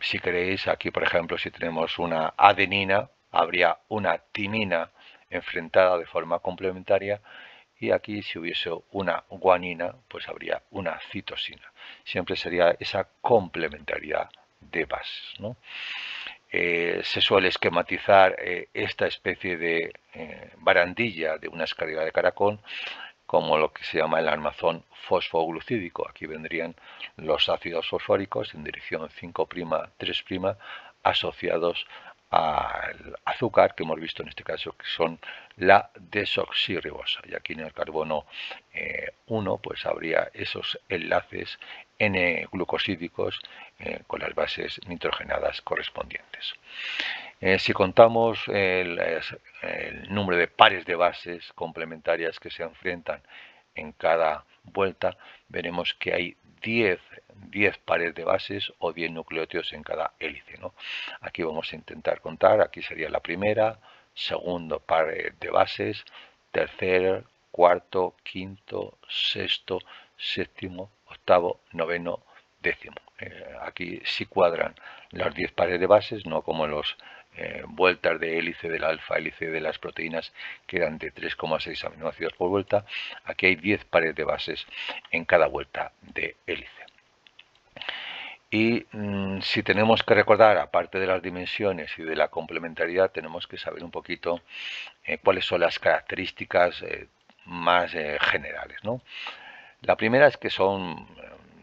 si queréis, aquí por ejemplo, si tenemos una adenina, habría una timina enfrentada de forma complementaria y aquí si hubiese una guanina, pues habría una citosina. Siempre sería esa complementariedad de bases. Eh, se suele esquematizar eh, esta especie de eh, barandilla de una escalera de caracol como lo que se llama el armazón fosfoglucídico. Aquí vendrían los ácidos fosfóricos en dirección 5', 3' asociados al azúcar que hemos visto en este caso que son la desoxirribosa y aquí en el carbono 1 eh, pues habría esos enlaces N-glucosídicos eh, con las bases nitrogenadas correspondientes. Eh, si contamos el número de pares de bases complementarias que se enfrentan en cada vuelta, veremos que hay 10 10 pares de bases o 10 nucleótidos en cada hélice. ¿no? Aquí vamos a intentar contar, aquí sería la primera, segundo par de bases, tercer, cuarto, quinto, sexto, séptimo, octavo, noveno, décimo. Eh, aquí sí cuadran las 10 pares de bases, no como los eh, vueltas de hélice del alfa hélice de las proteínas que eran de 3,6 aminoácidos por vuelta. Aquí hay 10 pares de bases en cada vuelta de hélice. Y mm, si tenemos que recordar, aparte de las dimensiones y de la complementariedad, tenemos que saber un poquito eh, cuáles son las características eh, más generales. ¿no? La primera es que son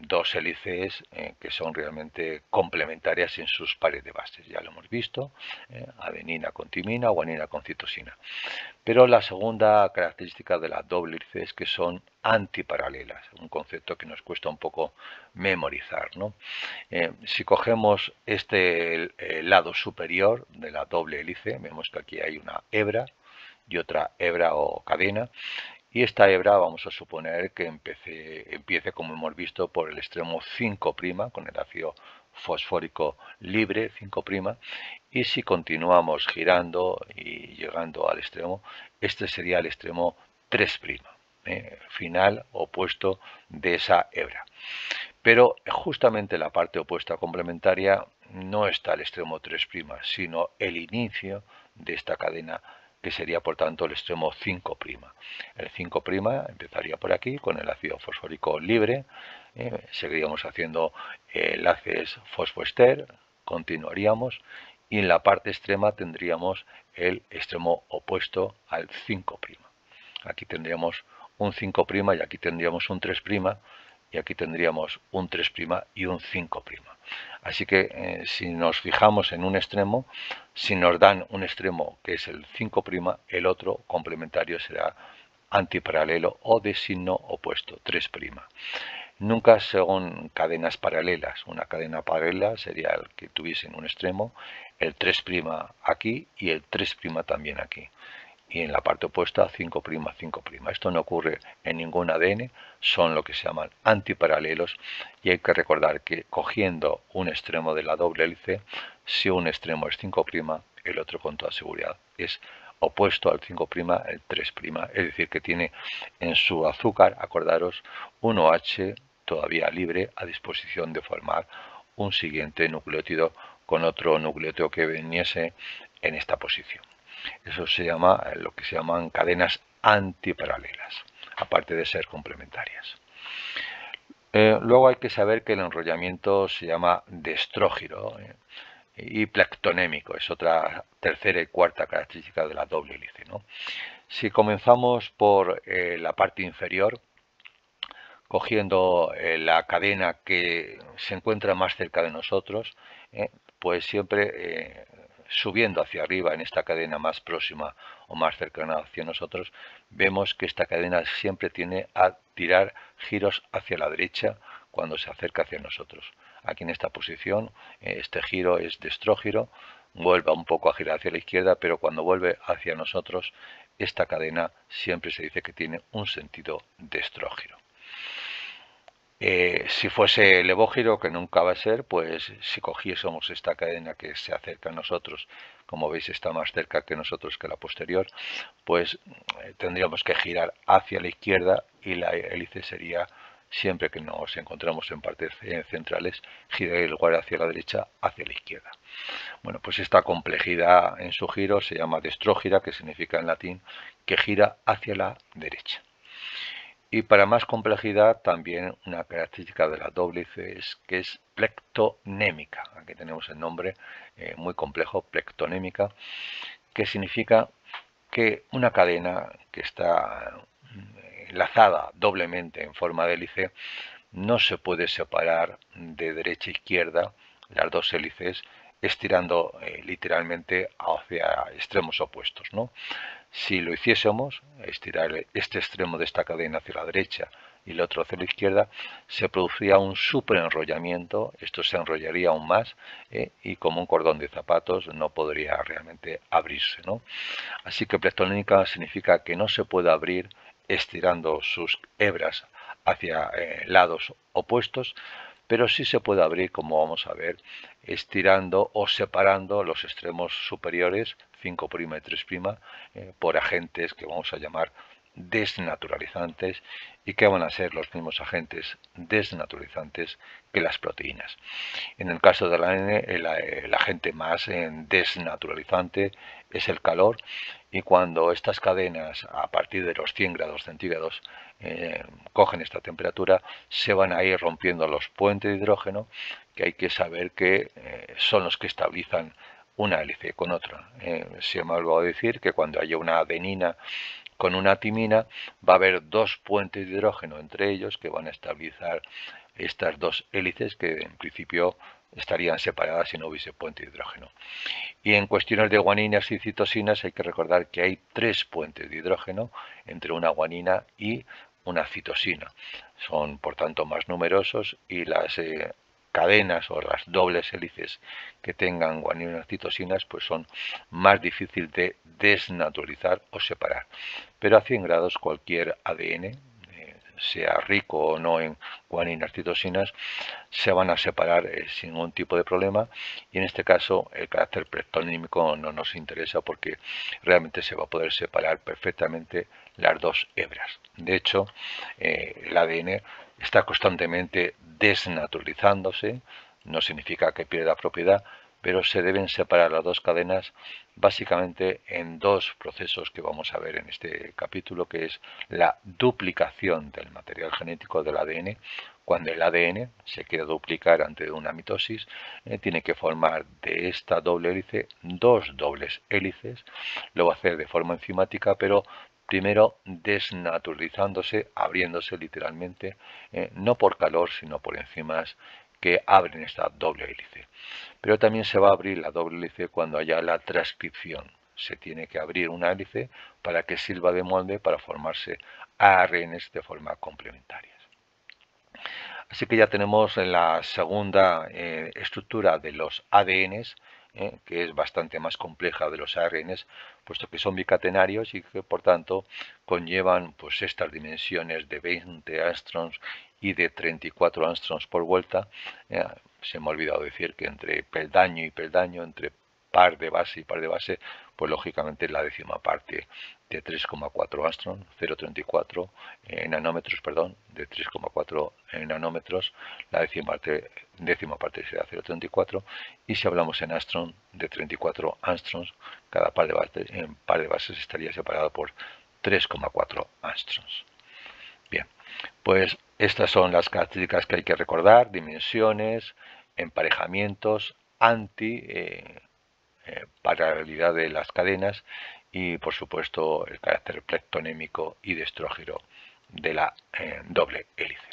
dos hélices eh, que son realmente complementarias en sus pares de bases. Ya lo hemos visto, eh, adenina con timina, guanina con citosina. Pero la segunda característica de la doble hélice es que son antiparalelas, un concepto que nos cuesta un poco memorizar. si cogemos este lado superior de la doble hélice, vemos que aquí hay una hebra y otra hebra o cadena y esta hebra vamos a suponer que empiece, como hemos visto por el extremo 5' con el ácido fosfórico libre 5' y si continuamos girando y llegando al extremo, este sería el extremo 3', ¿eh? final opuesto de esa hebra. Pero justamente la parte opuesta complementaria no está el extremo 3', sino el inicio de esta cadena que sería por tanto el extremo 5'. El 5' empezaría por aquí con el ácido fosfórico libre, eh, seguiríamos haciendo enlaces fosfoester, continuaríamos y en la parte extrema tendríamos el extremo opuesto al 5'. Aquí tendríamos un 5' y aquí tendríamos un 3' y aquí tendríamos un 3' y un 5'. Así que eh, si nos fijamos en un extremo, si nos dan un extremo que es el 5', el otro complementario será antiparalelo o de signo opuesto, 3'. Nunca son cadenas paralelas. Una cadena paralela sería el que tuviese un extremo el 3' aquí y el 3' también aquí y en la parte opuesta 5', 5'. Esto no ocurre en ningún ADN, son lo que se llaman antiparalelos y hay que recordar que cogiendo un extremo de la doble hélice, si un extremo es 5', el otro con toda seguridad es opuesto al 5', el 3', es decir, que tiene en su azúcar, acordaros, un OH todavía libre a disposición de formar un siguiente nucleótido con otro nucleótido que viniese en esta posición. Eso se llama eh, lo que se llaman cadenas antiparalelas, aparte de ser complementarias. Eh, luego hay que saber que el enrollamiento se llama destrógiro eh, y plectonémico, es otra tercera y cuarta característica de la doble hélice. Si comenzamos por la parte inferior, cogiendo la cadena que se encuentra más cerca de nosotros, pues siempre subiendo hacia arriba en esta cadena más próxima o más cercana hacia nosotros, vemos que esta cadena siempre tiene a tirar giros hacia la derecha cuando se acerca hacia nosotros. Aquí en esta posición, eh, este giro es destrógiro, vuelve un poco a girar hacia la izquierda, pero cuando vuelve hacia nosotros, esta cadena siempre se dice que tiene un sentido destrógiro. Eh, si fuese levógiro, que nunca va a ser, pues si cogiésemos esta cadena que se acerca a nosotros, como veis está más cerca que nosotros que la posterior, pues eh, tendríamos que girar hacia la izquierda y la hélice sería, siempre que nos encontramos en partes centrales, girar el hacia la derecha, hacia la izquierda. Bueno, pues esta complejidad en su giro se llama destrógira, que significa en latín que gira hacia la derecha. Y para más complejidad, también una característica de la doble es que es plectonémica. Aquí tenemos el nombre eh, muy complejo, plectonémica, que significa que una cadena que está mm, enlazada doblemente en forma de hélice no se puede separar de derecha a izquierda las dos hélices estirando eh, literalmente hacia extremos opuestos. ¿no? Si lo hiciésemos, estirar este extremo de esta cadena hacia la derecha y el otro hacia la izquierda, se produciría un superenrollamiento, esto se enrollaría aún más ¿eh? y como un cordón de zapatos no podría realmente abrirse. Así que plectónica significa que no se puede abrir estirando sus hebras hacia eh, lados opuestos, pero sí se puede abrir, como vamos a ver, estirando o separando los extremos superiores 5' y 3' eh, por agentes que vamos a llamar desnaturalizantes y que van a ser los mismos agentes desnaturalizantes que las proteínas. En el caso del ADN, el, agente más eh, desnaturalizante es el calor y cuando estas cadenas a partir de los 100 grados centígrados eh, cogen esta temperatura, se van a ir rompiendo los puentes de hidrógeno que hay que saber que son los que estabilizan una hélice con otra. Eh, se me ha olvidado decir que cuando haya una adenina con una timina va a haber dos puentes de hidrógeno entre ellos que van a estabilizar estas dos hélices que en principio estarían separadas si no hubiese puente de hidrógeno. Y en cuestiones de guaninas y citosinas hay que recordar que hay tres puentes de hidrógeno entre una guanina y una citosina. Son por tanto más numerosos y las eh, cadenas o las dobles hélices que tengan guaninas citosinas pues son más difíciles de desnaturalizar o separar. Pero a 100 grados cualquier ADN sea rico o no en guaninas citosinas, se van a separar eh, sin ningún tipo de problema y en este caso el carácter pretonímico no nos interesa porque realmente se va a poder separar perfectamente las dos hebras. De hecho, eh, el ADN está constantemente desnaturalizándose, no significa que pierda propiedad, pero se deben separar las dos cadenas básicamente en dos procesos que vamos a ver en este capítulo, que es la duplicación del material genético del ADN. Cuando el ADN se quiere duplicar ante una mitosis, eh, tiene que formar de esta doble hélice dos dobles hélices. Lo va a hacer de forma enzimática, pero primero desnaturalizándose, abriéndose literalmente, eh, no por calor, sino por enzimas que abren esta doble hélice. Pero también se va a abrir la doble hélice cuando haya la transcripción. Se tiene que abrir una hélice para que sirva de molde para formarse ARNs de forma complementaria. Así que ya tenemos la segunda eh, estructura de los ADNs, eh, que es bastante más compleja de los ARNs, puesto que son bicatenarios y que por tanto conllevan pues, estas dimensiones de 20 angstroms y de 34 angstroms por vuelta. Eh, se me ha olvidado decir que entre peldaño y peldaño, entre par de base y par de base, pues lógicamente la décima parte de 3,4 angstrom, 0,34 nanómetros, perdón, de 3,4 nanómetros, la décima parte, décima parte será 0,34 y si hablamos en angstrom de 34 angstroms, cada par de bases, par de bases estaría separado por 3,4 angstroms. Bien, pues estas son las características que hay que recordar, dimensiones, emparejamientos, anti, eh, eh, paralelidad de las cadenas y por supuesto el carácter plectonémico y destrógeno de la eh, doble hélice.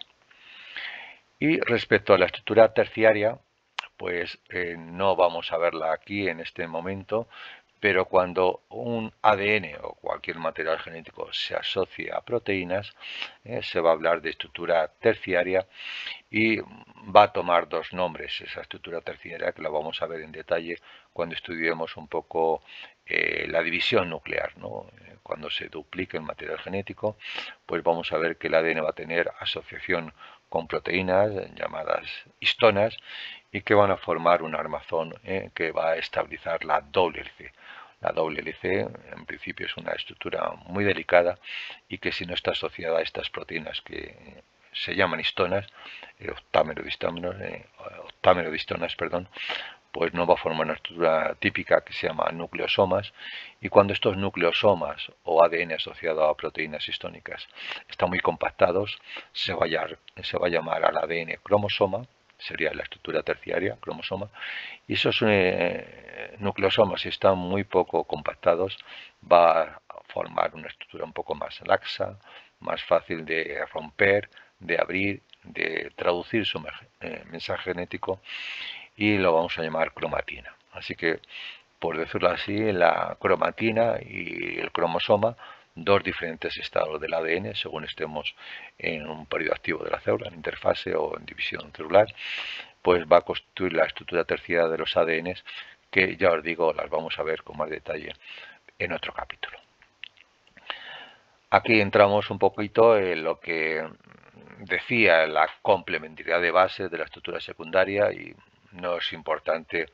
Y respecto a la estructura terciaria, pues no vamos a verla aquí en este momento, pero cuando un ADN o cualquier material genético se asocia a proteínas, eh, se va a hablar de estructura terciaria y va a tomar dos nombres esa estructura terciaria que la vamos a ver en detalle cuando estudiemos un poco eh, la división nuclear. Eh, cuando se duplique el material genético, pues vamos a ver que el ADN va a tener asociación con proteínas llamadas histonas y que van a formar un armazón que va a estabilizar la doble hélice. La hélice en principio es una estructura muy delicada y que si no está asociada a estas proteínas que se llaman histonas, eh, octámero de histonas, perdón, pues no va a formar una estructura típica que se llama nucleosomas. Y cuando estos nucleosomas o ADN asociado a proteínas histónicas están muy compactados se va a llamar al ADN cromosoma sería la estructura terciaria, cromosoma, y esos eh, nucleosomas, si están muy poco compactados, va a formar una estructura un poco más laxa, más fácil de romper, de abrir, de traducir su eh, mensaje genético y lo vamos a llamar cromatina. Así que, por decirlo así, la cromatina y el cromosoma dos diferentes estados del ADN según estemos en un periodo activo de la célula, en interfase o en división celular, pues va a constituir la estructura terciaria de los ADNs que ya os digo las vamos a ver con más detalle en otro capítulo. Aquí entramos un poquito en lo que decía la complementariedad de base de la estructura secundaria y no es importante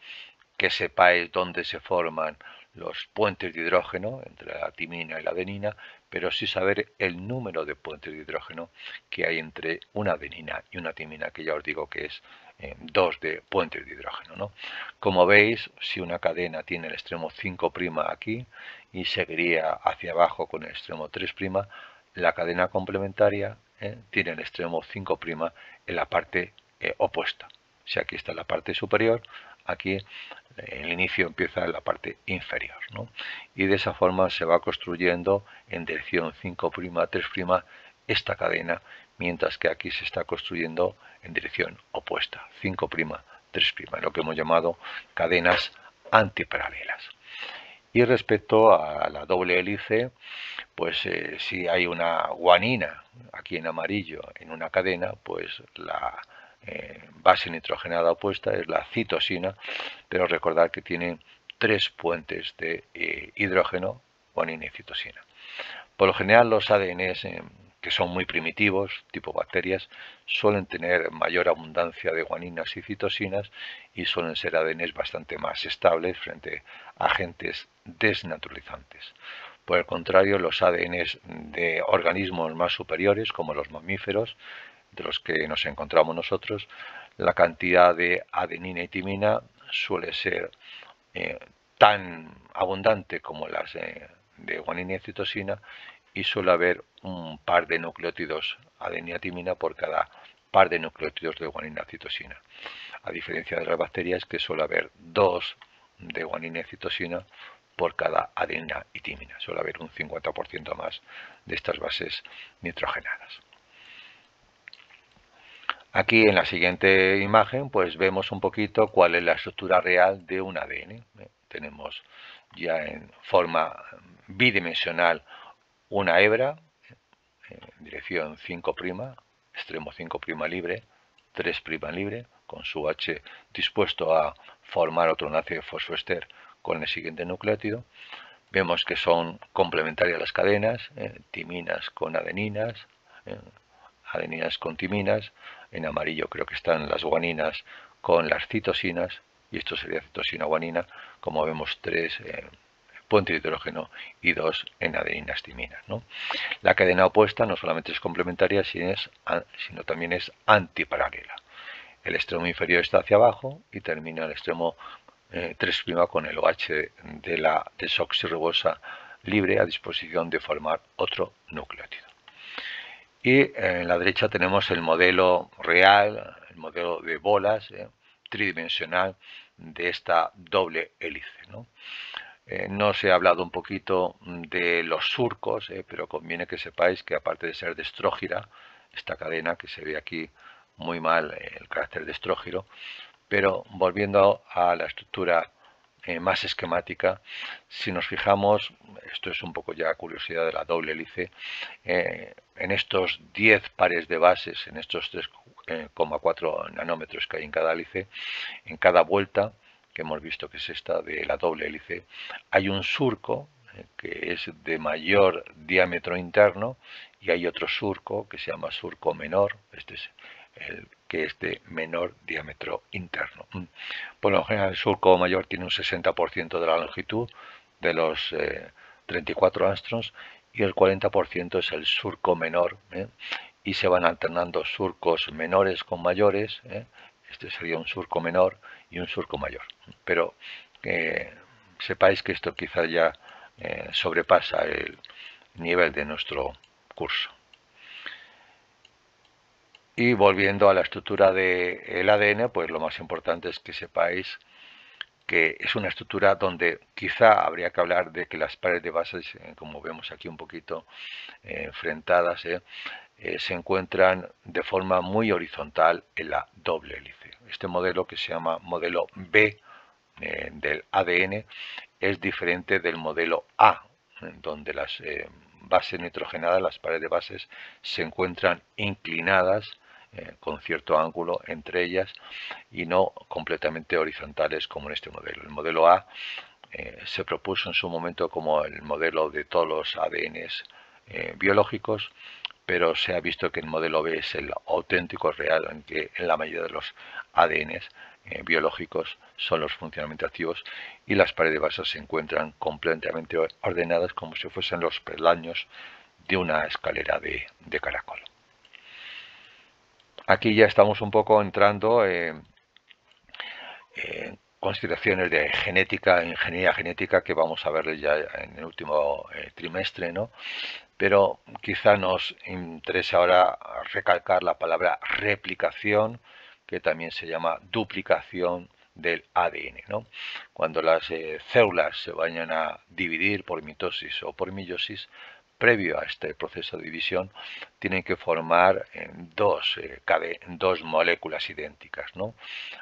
que sepáis dónde se forman los puentes de hidrógeno entre la timina y la adenina, pero sí saber el número de puentes de hidrógeno que hay entre una adenina y una timina, que ya os digo que es eh, dos de puentes de hidrógeno. ¿no? Como veis, si una cadena tiene el extremo 5' aquí y seguiría hacia abajo con el extremo 3', la cadena complementaria eh, tiene el extremo 5' en la parte eh, opuesta. Si aquí está la parte superior, aquí el inicio empieza en la parte inferior. Y de esa forma se va construyendo en dirección 5', 3', esta cadena mientras que aquí se está construyendo en dirección opuesta, 5', 3', lo que hemos llamado cadenas antiparalelas. Y respecto a la doble hélice, pues eh, si hay una guanina aquí en amarillo en una cadena, pues la eh, base nitrogenada opuesta es la citosina, pero recordar que tiene tres puentes de eh, hidrógeno, guanina y citosina. Por lo general los ADNs que son muy primitivos, tipo bacterias, suelen tener mayor abundancia de guaninas y citosinas y suelen ser ADNs bastante más estables frente a agentes desnaturalizantes. Por el contrario, los ADNs de organismos más superiores, como los mamíferos, de los que nos encontramos nosotros, la cantidad de adenina y timina suele ser eh, tan abundante como las de guanina y citosina y suele haber un par de nucleótidos adeniatimina por cada par de nucleótidos de guanina citosina. A diferencia de las bacterias que suele haber dos de guanina citosina por cada adenina y timina. Suele haber un 50% más de estas bases nitrogenadas. Aquí en la siguiente imagen pues vemos un poquito cuál es la estructura real de un ADN. Tenemos ya en forma bidimensional una hebra en dirección 5', extremo 5' libre, 3' libre, con su H dispuesto a formar otro enlace de fosfoester con el siguiente nucleótido. Vemos que son complementarias las cadenas, eh, timinas con adeninas, eh, adeninas con timinas, en amarillo creo que están las guaninas con las citosinas, y esto sería citosina guanina, como vemos tres eh, puente de hidrógeno y dos en adeninas timinas. ¿no? La cadena opuesta no solamente es complementaria, sino también es antiparalela. El extremo inferior está hacia abajo y termina el extremo 3' eh, con el OH de la desoxirribosa libre a disposición de formar otro nucleótido. Y en la derecha tenemos el modelo real, el modelo de bolas eh, tridimensional de esta doble hélice. ¿no? Eh, no se ha hablado un poquito de los surcos, eh, pero conviene que sepáis que aparte de ser de estrógira, esta cadena que se ve aquí muy mal eh, el carácter de estrógiro, pero volviendo a la estructura más esquemática, si nos fijamos, esto es un poco ya curiosidad de la doble hélice, en estos 10 pares de bases, en estos 3,4 nanómetros que hay en cada hélice, en cada vuelta que hemos visto que es esta de la doble hélice, hay un surco eh, que es de mayor diámetro interno y hay otro surco que se llama surco menor, este es el que es de menor diámetro interno. Por lo general el surco mayor tiene un 60% de la longitud de los 34 eh, angstroms y el 40% es el surco menor ¿eh? y se van alternando surcos menores con mayores este sería un surco menor y un surco mayor. Pero sepáis que esto quizá ya eh, sobrepasa el nivel de nuestro curso. Y volviendo a la estructura del ADN, pues lo más importante es que sepáis que es una estructura donde quizá habría que hablar de que las paredes de bases, eh, como vemos aquí un poquito eh, enfrentadas, se encuentran de forma muy horizontal en la doble hélice. Este modelo que se llama modelo B eh, del ADN es diferente del modelo A, donde las eh, bases nitrogenadas, las paredes de bases, se encuentran inclinadas eh, con cierto ángulo entre ellas y no completamente horizontales como en este modelo. El modelo A se propuso en su momento como el modelo de todos los ADNs biológicos pero se ha visto que el modelo B es el auténtico real, en que en la mayoría de los ADNs eh, biológicos son los funcionamientos activos y las paredes basas se encuentran completamente ordenadas como si fuesen los peldaños de una escalera de, caracol. Aquí ya estamos un poco entrando en consideraciones de genética, ingeniería genética que vamos a ver ya en el último eh, trimestre, ¿no? pero quizá nos interese ahora recalcar la palabra replicación, que también se llama duplicación del ADN. ¿no? Cuando las eh, células se vayan a dividir por mitosis o por meiosis, previo a este proceso de división, tienen que formar dos, eh, dos moléculas idénticas. ¿no?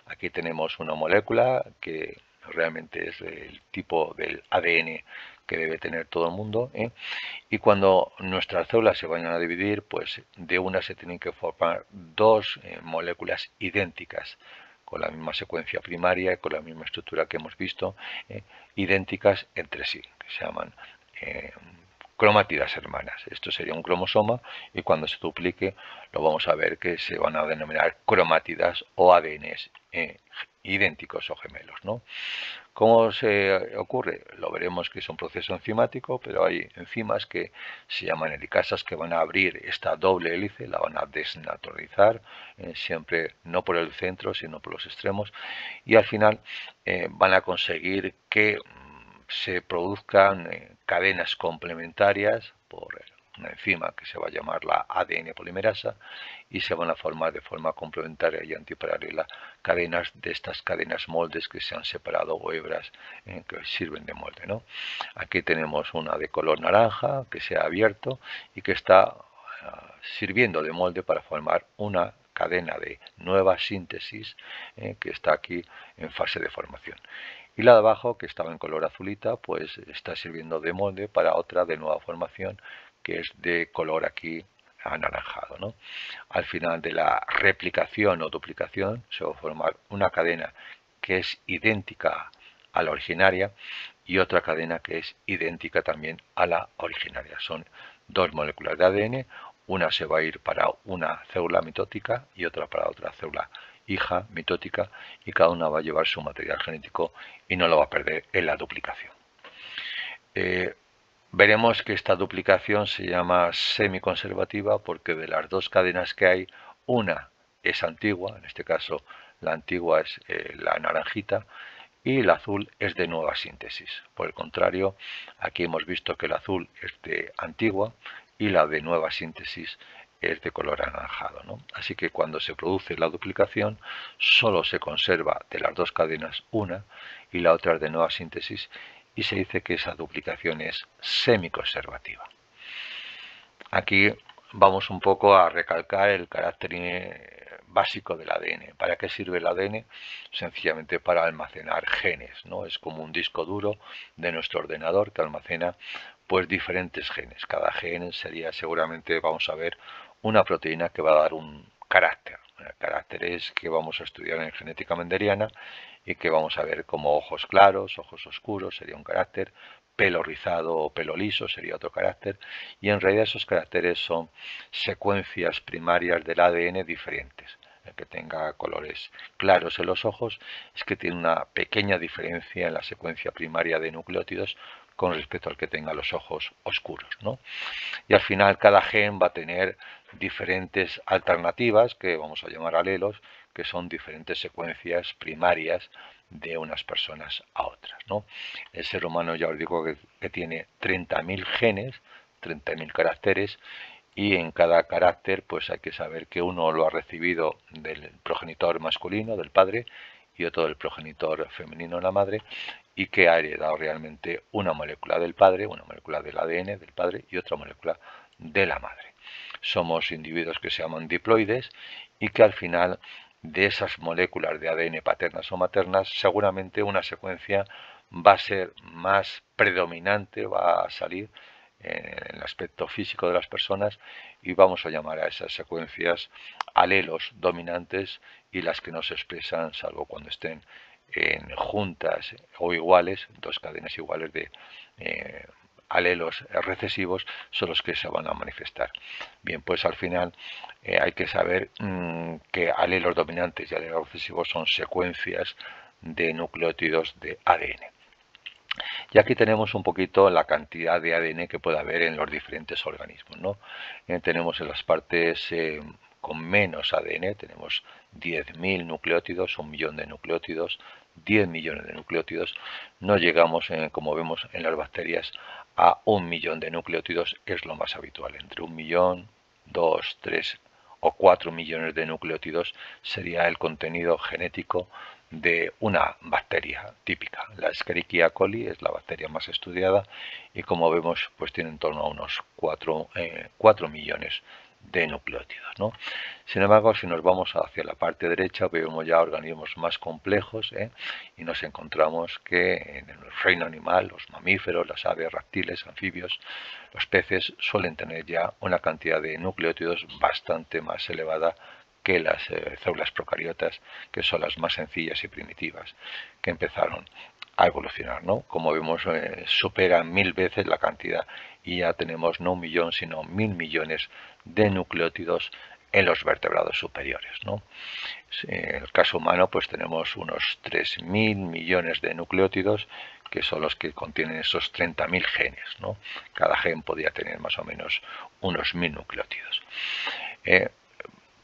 Aquí tenemos una molécula que realmente es el tipo del ADN que debe tener todo el mundo. ¿eh? Y cuando nuestras células se vayan a dividir, pues de una se tienen que formar dos eh, moléculas idénticas con la misma secuencia primaria y con la misma estructura que hemos visto, idénticas entre sí, que se llaman cromátidas hermanas. Esto sería un cromosoma y cuando se duplique lo vamos a ver que se van a denominar cromátidas o ADNs eh, idénticos o gemelos. ¿no? ¿Cómo se ocurre? Lo veremos que es un proceso enzimático, pero hay enzimas que se llaman helicasas que van a abrir esta doble hélice, la van a desnaturalizar, eh, siempre no por el centro, sino por los extremos, y al final eh, van a conseguir que se produzcan eh, cadenas complementarias por una enzima que se va a llamar la ADN polimerasa y se van a formar de forma complementaria y antiparalela cadenas de estas cadenas moldes que se han separado o hebras eh, que sirven de molde. ¿no? Aquí tenemos una de color naranja que se ha abierto y que está ah, sirviendo de molde para formar una cadena de nueva síntesis eh, que está aquí en fase de formación. Y la de abajo, que estaba en color azulita, pues está sirviendo de molde para otra de nueva formación, que es de color aquí anaranjado. ¿no? Al final de la replicación o duplicación se va a formar una cadena que es idéntica a la originaria y otra cadena que es idéntica también a la originaria. Son dos moléculas de ADN, una se va a ir para una célula mitótica y otra para otra célula hija mitótica y cada una va a llevar su material genético y no lo va a perder en la duplicación. Eh, veremos que esta duplicación se llama semiconservativa porque de las dos cadenas que hay, una es antigua, en este caso la antigua es eh, la naranjita, y el azul es de nueva síntesis. Por el contrario, aquí hemos visto que el azul es de antigua y la de nueva síntesis es de color anaranjado. ¿no? Así que cuando se produce la duplicación, solo se conserva de las dos cadenas una y la otra es de nueva síntesis y se dice que esa duplicación es semiconservativa. Aquí vamos un poco a recalcar el carácter eh, básico del ADN. ¿Para qué sirve el ADN? Sencillamente para almacenar genes, ¿no? Es como un disco duro de nuestro ordenador que almacena pues diferentes genes. Cada gen sería seguramente, vamos a ver, una proteína que va a dar un carácter. Caracteres que vamos a estudiar en genética menderiana y que vamos a ver como ojos claros, ojos oscuros sería un carácter, pelo rizado o pelo liso sería otro carácter y en realidad esos caracteres son secuencias primarias del ADN diferentes. El que tenga colores claros en los ojos es que tiene una pequeña diferencia en la secuencia primaria de nucleótidos con respecto al que tenga los ojos oscuros. ¿no? Y al final cada gen va a tener diferentes alternativas que vamos a llamar alelos, que son diferentes secuencias primarias de unas personas a otras. ¿no? El ser humano ya os digo que, tiene 30.000 genes, 30.000 caracteres, y en cada carácter pues hay que saber que uno lo ha recibido del progenitor masculino, del padre, y otro del progenitor femenino, la madre, y que ha heredado realmente una molécula del padre, una molécula del ADN del padre y otra molécula de la madre. Somos individuos que se llaman diploides y que al final de esas moléculas de ADN paternas o maternas, seguramente una secuencia va a ser más predominante, va a salir en el aspecto físico de las personas y vamos a llamar a esas secuencias alelos dominantes y las que no se expresan salvo cuando estén en juntas o iguales, dos cadenas iguales de eh, alelos recesivos son los que se van a manifestar. Bien, pues al final eh, hay que saber mm, que alelos dominantes y alelos recesivos son secuencias de nucleótidos de ADN. Y aquí tenemos un poquito la cantidad de ADN que puede haber en los diferentes organismos. ¿no? Eh, tenemos en las partes con menos ADN, tenemos 10.000 nucleótidos, un millón de nucleótidos, 10 millones de nucleótidos, no llegamos, como vemos en las bacterias, a un millón de nucleótidos, es lo más habitual. Entre un millón, dos, tres o cuatro millones de nucleótidos sería el contenido genético de una bacteria típica. La Escherichia coli es la bacteria más estudiada y como vemos pues tiene en torno a unos 4, eh, millones de nucleótidos. ¿no? Sin embargo, si nos vamos hacia la parte derecha, vemos ya organismos más complejos ¿eh? y nos encontramos que en el reino animal, los mamíferos, las aves, reptiles, anfibios, los peces suelen tener ya una cantidad de nucleótidos bastante más elevada que las eh, células procariotas, que son las más sencillas y primitivas, que empezaron a evolucionar, ¿no? Como vemos, eh, superan mil veces la cantidad y ya tenemos no un millón, sino mil millones de nucleótidos en los vertebrados superiores. ¿no? En el caso humano, pues tenemos unos 3.000 millones de nucleótidos que son los que contienen esos 30.000 genes. ¿no? Cada gen podría tener más o menos unos 1.000 nucleótidos. Eh,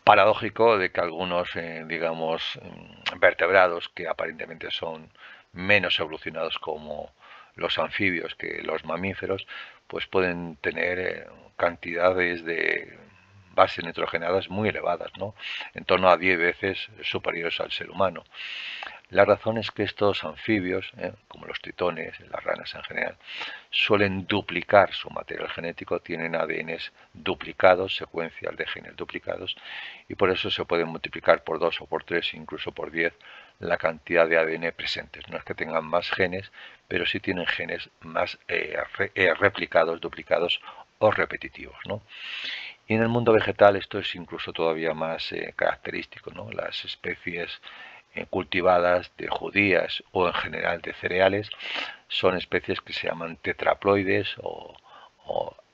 paradójico de que algunos, eh, digamos, mm, vertebrados que aparentemente son menos evolucionados como los anfibios que los mamíferos, pues pueden tener eh, cantidades de bases nitrogenadas muy elevadas, ¿no? en torno a 10 veces superiores al ser humano. La razón es que estos anfibios, ¿eh? como los tritones, las ranas en general, suelen duplicar su material genético, tienen ADNs duplicados, secuencias de genes duplicados, y por eso se pueden multiplicar por 2 o por 3, incluso por 10, la cantidad de ADN presentes. No es que tengan más genes, pero sí tienen genes más eh, eh, replicados, duplicados o repetitivos. ¿no? Y en el mundo vegetal esto es incluso todavía más característico. ¿no? Las especies cultivadas de judías o en general de cereales son especies que se llaman tetraploides o,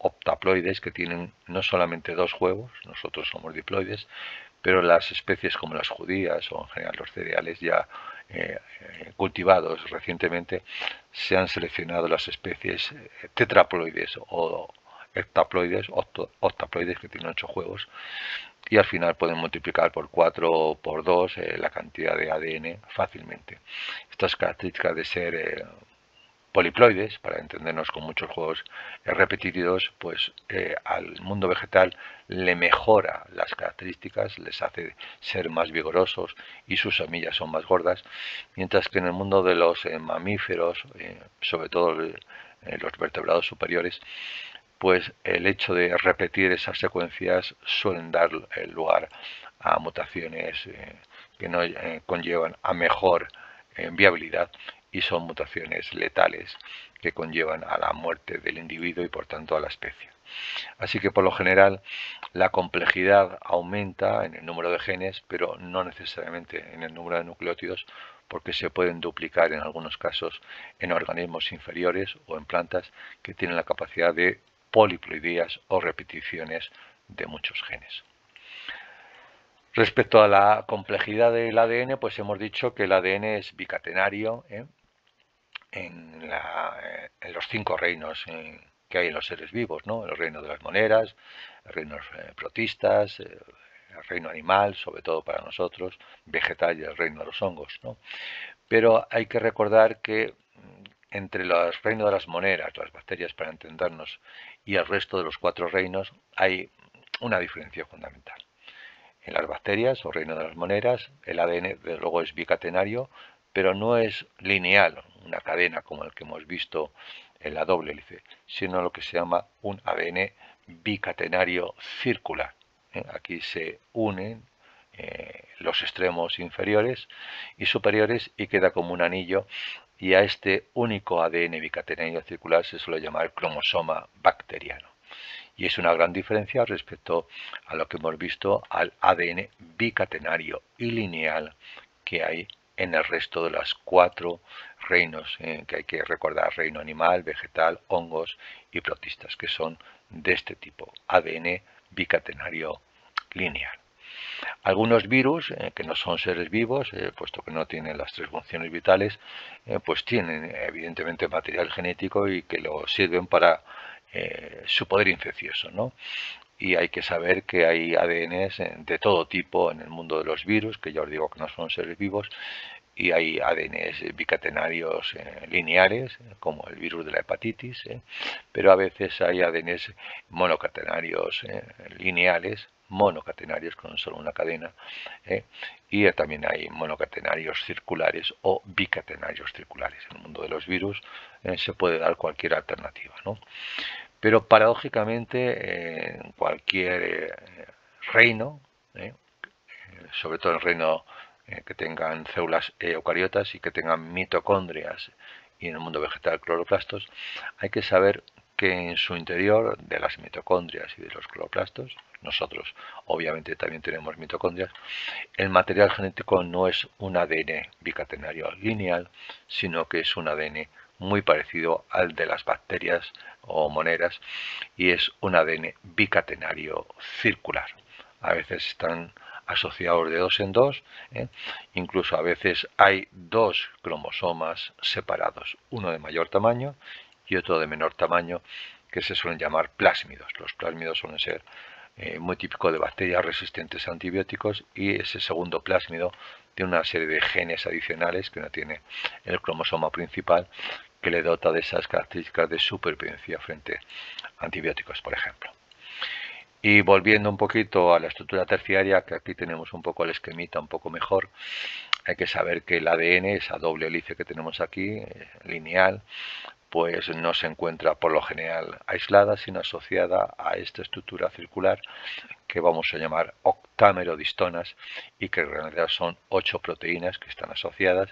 optaploides que tienen no solamente dos huevos, nosotros somos diploides, pero las especies como las judías o en general los cereales ya eh, eh, cultivados recientemente se han seleccionado las especies tetraploides o heptaploides, octaploides que tienen ocho juegos y al final pueden multiplicar por 4 o por 2 eh, la cantidad de ADN fácilmente. Estas características de ser eh, poliploides, para entendernos con muchos juegos repetitivos, pues eh, al mundo vegetal le mejora las características, les hace ser más vigorosos y sus semillas son más gordas, mientras que en el mundo de los mamíferos, sobre todo los vertebrados superiores, pues el hecho de repetir esas secuencias suelen dar lugar a mutaciones eh, que no eh, conllevan a mejor eh, viabilidad y son mutaciones letales que conllevan a la muerte del individuo y por tanto a la especie. Así que por lo general la complejidad aumenta en el número de genes, pero no necesariamente en el número de nucleótidos, porque se pueden duplicar en algunos casos en organismos inferiores o en plantas que tienen la capacidad de poliploidías o repeticiones de muchos genes. Respecto a la complejidad del ADN, pues hemos dicho que el ADN es bicatenario ¿eh? en, los cinco reinos eh, que hay en los seres vivos, ¿no? el reino de las moneras, el reino eh, protistas, el reino animal, sobre todo para nosotros, vegetal y el reino de los hongos. Pero hay que recordar que entre los reinos de las moneras, las bacterias para entendernos, y el resto de los cuatro reinos hay una diferencia fundamental. En las bacterias o reino de las moneras, el ADN de luego es bicatenario, pero no es lineal, una cadena como el que hemos visto en la doble hélice, sino lo que se llama un ADN bicatenario circular. ¿eh? Aquí se unen eh, los extremos inferiores y superiores y queda como un anillo y a este único ADN bicatenario circular se suele llamar cromosoma bacteriano. Y es una gran diferencia respecto a lo que hemos visto al ADN bicatenario y lineal que hay en el resto de los cuatro reinos eh, que hay que recordar, reino animal, vegetal, hongos y protistas, que son de este tipo, ADN bicatenario lineal. Algunos virus, eh, que no son seres vivos, eh, puesto que no tienen las tres funciones vitales, eh, pues tienen evidentemente material genético y que lo sirven para su poder infeccioso. ¿no? Y hay que saber que hay ADNs de todo tipo en el mundo de los virus, que ya os digo que no son seres vivos, y hay ADNs bicatenarios lineares, como el virus de la hepatitis, pero a veces hay ADNs monocatenarios lineales, monocatenarios con solo una cadena ¿eh? y también hay monocatenarios circulares o bicatenarios circulares. En el mundo de los virus eh, se puede dar cualquier alternativa. ¿no? Pero paradójicamente en cualquier eh, reino, sobre todo en el reino que tengan células eucariotas y que tengan mitocondrias y en el mundo vegetal cloroplastos, hay que saber que en su interior de las mitocondrias y de los cloroplastos, nosotros obviamente también tenemos mitocondrias, el material genético no es un ADN bicatenario lineal, sino que es un ADN muy parecido al de las bacterias o moneras y es un ADN bicatenario circular. A veces están asociados de dos en dos, ¿eh? incluso a veces hay dos cromosomas separados, uno de mayor tamaño y otro de menor tamaño que se suelen llamar plásmidos. Los plásmidos suelen ser eh, muy típicos de bacterias resistentes a antibióticos y ese segundo plásmido tiene una serie de genes adicionales que no tiene el cromosoma principal que le dota de esas características de supervivencia frente a antibióticos, por ejemplo. Y volviendo un poquito a la estructura terciaria, que aquí tenemos un poco el esquemita un poco mejor, hay que saber que el ADN, esa doble hélice que tenemos aquí, eh, lineal, pues no se encuentra por lo general aislada, sino asociada a esta estructura circular que vamos a llamar octamerodistonas y que en realidad son ocho proteínas que están asociadas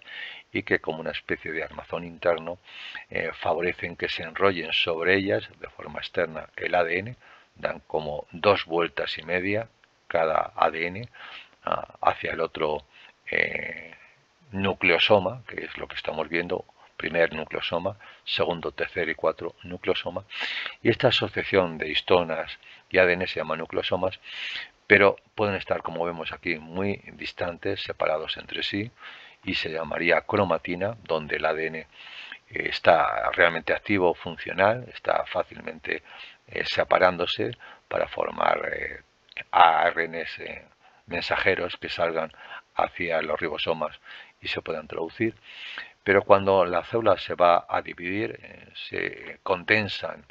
y que como una especie de armazón interno eh, favorecen que se enrollen sobre ellas de forma externa el ADN, dan como dos vueltas y media cada ADN ah, hacia el otro eh, nucleosoma, que es lo que estamos viendo, primer nucleosoma, segundo, tercer y cuatro nucleosoma. Y esta asociación de histonas y ADN se llama nucleosomas, pero pueden estar, como vemos aquí, muy distantes, separados entre sí, y se llamaría cromatina, donde el ADN eh, está realmente activo, funcional, está fácilmente eh, separándose para formar eh, ARNs mensajeros que salgan hacia los ribosomas y se puedan traducir pero cuando la célula se va a dividir, eh, se condensan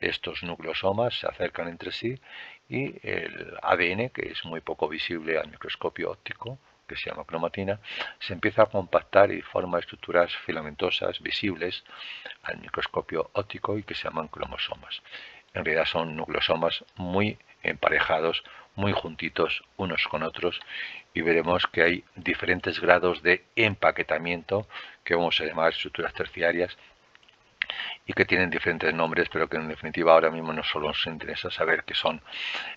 estos nucleosomas, se acercan entre sí y el ADN, que es muy poco visible al microscopio óptico, que se llama cromatina, se empieza a compactar y forma estructuras filamentosas visibles al microscopio óptico y que se llaman cromosomas. En realidad son nucleosomas muy emparejados, muy juntitos unos con otros y veremos que hay diferentes grados de empaquetamiento que vamos a llamar estructuras terciarias y que tienen diferentes nombres, pero que en definitiva ahora mismo no solo nos interesa saber que son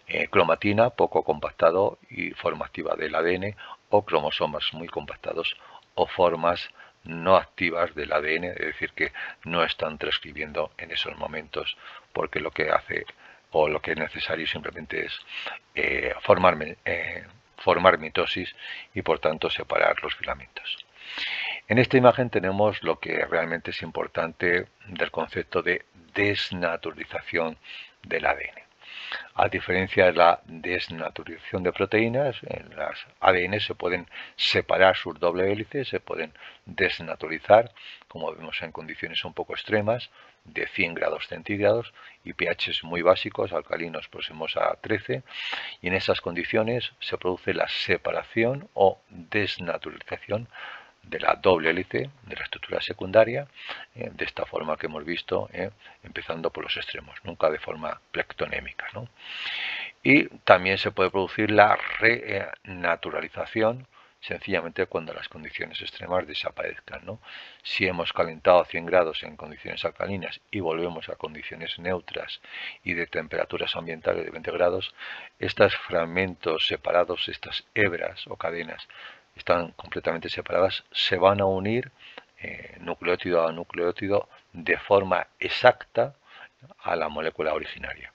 eh, cromatina, poco compactado y forma activa del ADN, o cromosomas muy compactados, o formas no activas del ADN, es decir, que no están transcribiendo en esos momentos, porque lo que hace o lo que es necesario simplemente es eh, formar, eh, formar mitosis y por tanto separar los filamentos. En esta imagen tenemos lo que realmente es importante del concepto de desnaturalización del ADN. A diferencia de la desnaturalización de proteínas, en las ADN se pueden separar sus doble hélices, se pueden desnaturalizar, como vemos en condiciones un poco extremas, de 100 grados centígrados y pHs muy básicos, alcalinos próximos a 13, y en esas condiciones se produce la separación o desnaturalización de la doble hélice de la estructura secundaria, eh, de esta forma que hemos visto, eh, empezando por los extremos, nunca de forma plectonémica. Y también se puede producir la renaturalización sencillamente cuando las condiciones extremas desaparezcan. ¿no? Si hemos calentado a 100 grados en condiciones alcalinas y volvemos a condiciones neutras y de temperaturas ambientales de 20 grados, estos fragmentos separados, estas hebras o cadenas están completamente separadas, se van a unir eh, nucleótido a nucleótido de forma exacta a la molécula originaria.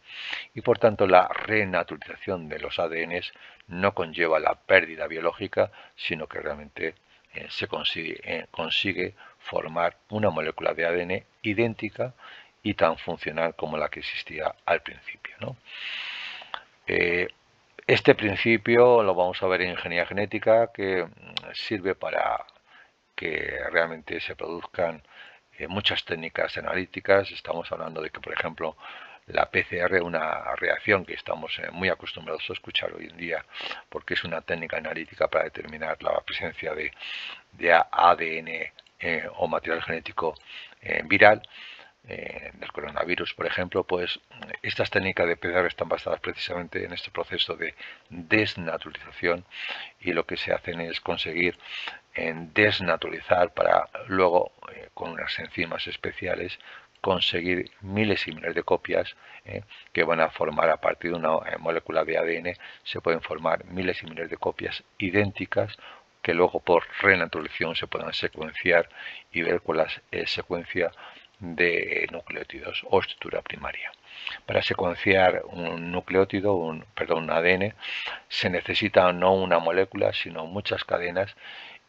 Y por tanto la renaturalización de los ADNs no conlleva la pérdida biológica, sino que realmente eh, se consigue, eh, consigue, formar una molécula de ADN idéntica y tan funcional como la que existía al principio. Este principio lo vamos a ver en ingeniería genética que mm, sirve para que realmente se produzcan eh, muchas técnicas analíticas. Estamos hablando de que, por ejemplo, la PCR, una reacción que estamos eh, muy acostumbrados a escuchar hoy en día, porque es una técnica analítica para determinar la presencia de, ADN eh, o material genético viral del coronavirus, por ejemplo, pues estas técnicas de PCR están basadas precisamente en este proceso de desnaturalización y lo que se hacen es conseguir desnaturalizar para luego con unas enzimas especiales conseguir miles y miles de copias eh, que van a formar a partir de una eh, molécula de ADN, se pueden formar miles y miles de copias idénticas que luego por renaturalización se puedan secuenciar y ver cuál es la secuencia de nucleótidos o estructura primaria. Para secuenciar un nucleótido, un, perdón, un ADN, se necesita no una molécula, sino muchas cadenas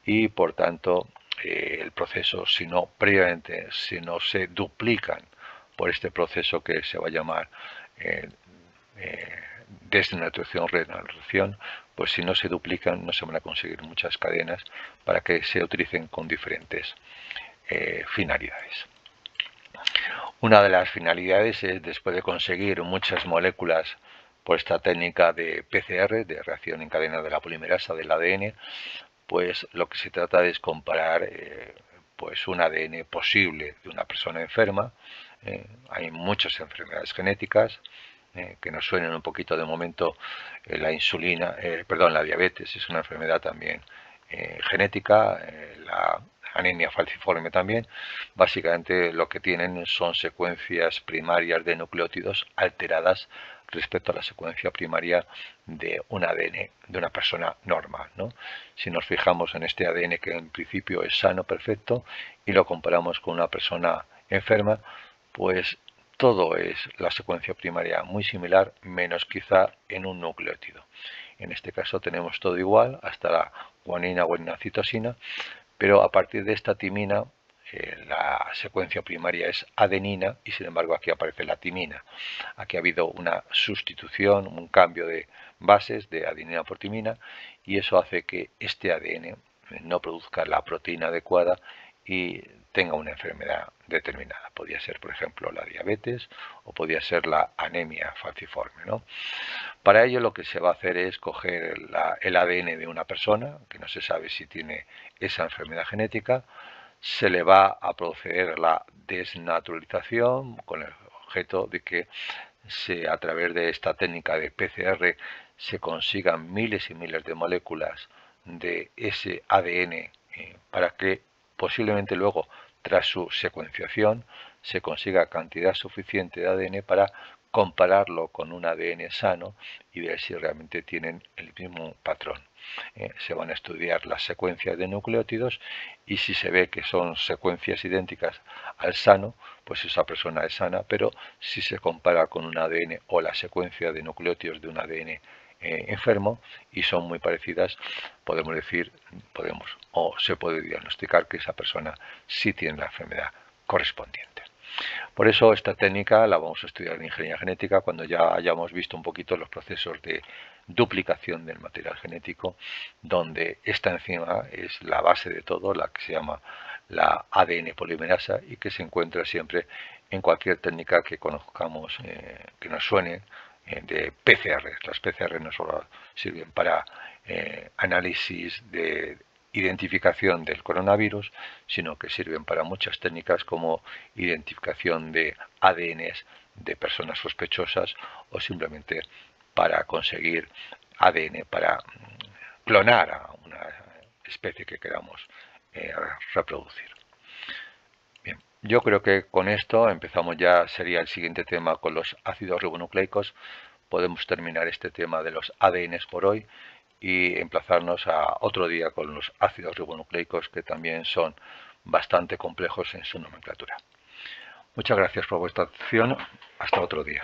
y por tanto el proceso, si no previamente, si no se duplican por este proceso que se va a llamar eh, eh, desnaturalización, pues si no se duplican no se van a conseguir muchas cadenas para que se utilicen con diferentes eh, finalidades. Una de las finalidades es después de conseguir muchas moléculas por esta técnica de PCR, de reacción en cadena de la polimerasa del ADN, pues lo que se trata es comparar eh, pues un ADN posible de una persona enferma. Eh, hay muchas enfermedades genéticas eh, que nos suenan un poquito de momento. la insulina, perdón, la diabetes es una enfermedad también genética. la anemia falciforme también. Básicamente lo que tienen son secuencias primarias de nucleótidos alteradas respecto a la secuencia primaria de un ADN de una persona normal. ¿no? Si nos fijamos en este ADN que en principio es sano, perfecto, y lo comparamos con una persona enferma, pues todo es la secuencia primaria muy similar, menos quizá en un nucleótido. En este caso tenemos todo igual, hasta la guanina, guanina, citosina, pero a partir de esta timina la secuencia primaria es adenina y sin embargo aquí aparece la timina. Aquí ha habido una sustitución, un cambio de bases de adenina por timina y eso hace que este ADN no produzca la proteína adecuada y tenga una enfermedad determinada. Podría ser, por ejemplo, la diabetes o podría ser la anemia falciforme. ¿no? Para ello lo que se va a hacer es coger el ADN de una persona, que no se sabe si tiene esa enfermedad genética, se le va a proceder la desnaturalización con el objeto de que se, a través de esta técnica de PCR se consigan miles y miles de moléculas de ese ADN eh, para que posiblemente luego tras su secuenciación se consiga cantidad suficiente de ADN para compararlo con un ADN sano y ver si realmente tienen el mismo patrón. Eh, se van a estudiar las secuencias de nucleótidos y si se ve que son secuencias idénticas al sano, pues esa persona es sana, pero si se compara con un ADN o la secuencia de nucleótidos de un ADN eh, enfermo y son muy parecidas, podemos decir, podemos o se puede diagnosticar que esa persona sí tiene la enfermedad correspondiente. Por eso esta técnica la vamos a estudiar en ingeniería genética cuando ya hayamos visto un poquito los procesos de duplicación del material genético, donde esta enzima es la base de todo, la que se llama la ADN polimerasa y que se encuentra siempre en cualquier técnica que conozcamos, eh, que nos suene eh, de PCR. Las PCR no solo sirven para eh, análisis de identificación del coronavirus, sino que sirven para muchas técnicas como identificación de ADNs de personas sospechosas o simplemente para conseguir ADN, para clonar a una especie que queramos eh, reproducir. Bien, yo creo que con esto empezamos ya, sería el siguiente tema con los ácidos ribonucleicos. Podemos terminar este tema de los ADNs por hoy y emplazarnos a otro día con los ácidos ribonucleicos que también son bastante complejos en su nomenclatura. Muchas gracias por vuestra atención. Hasta otro día.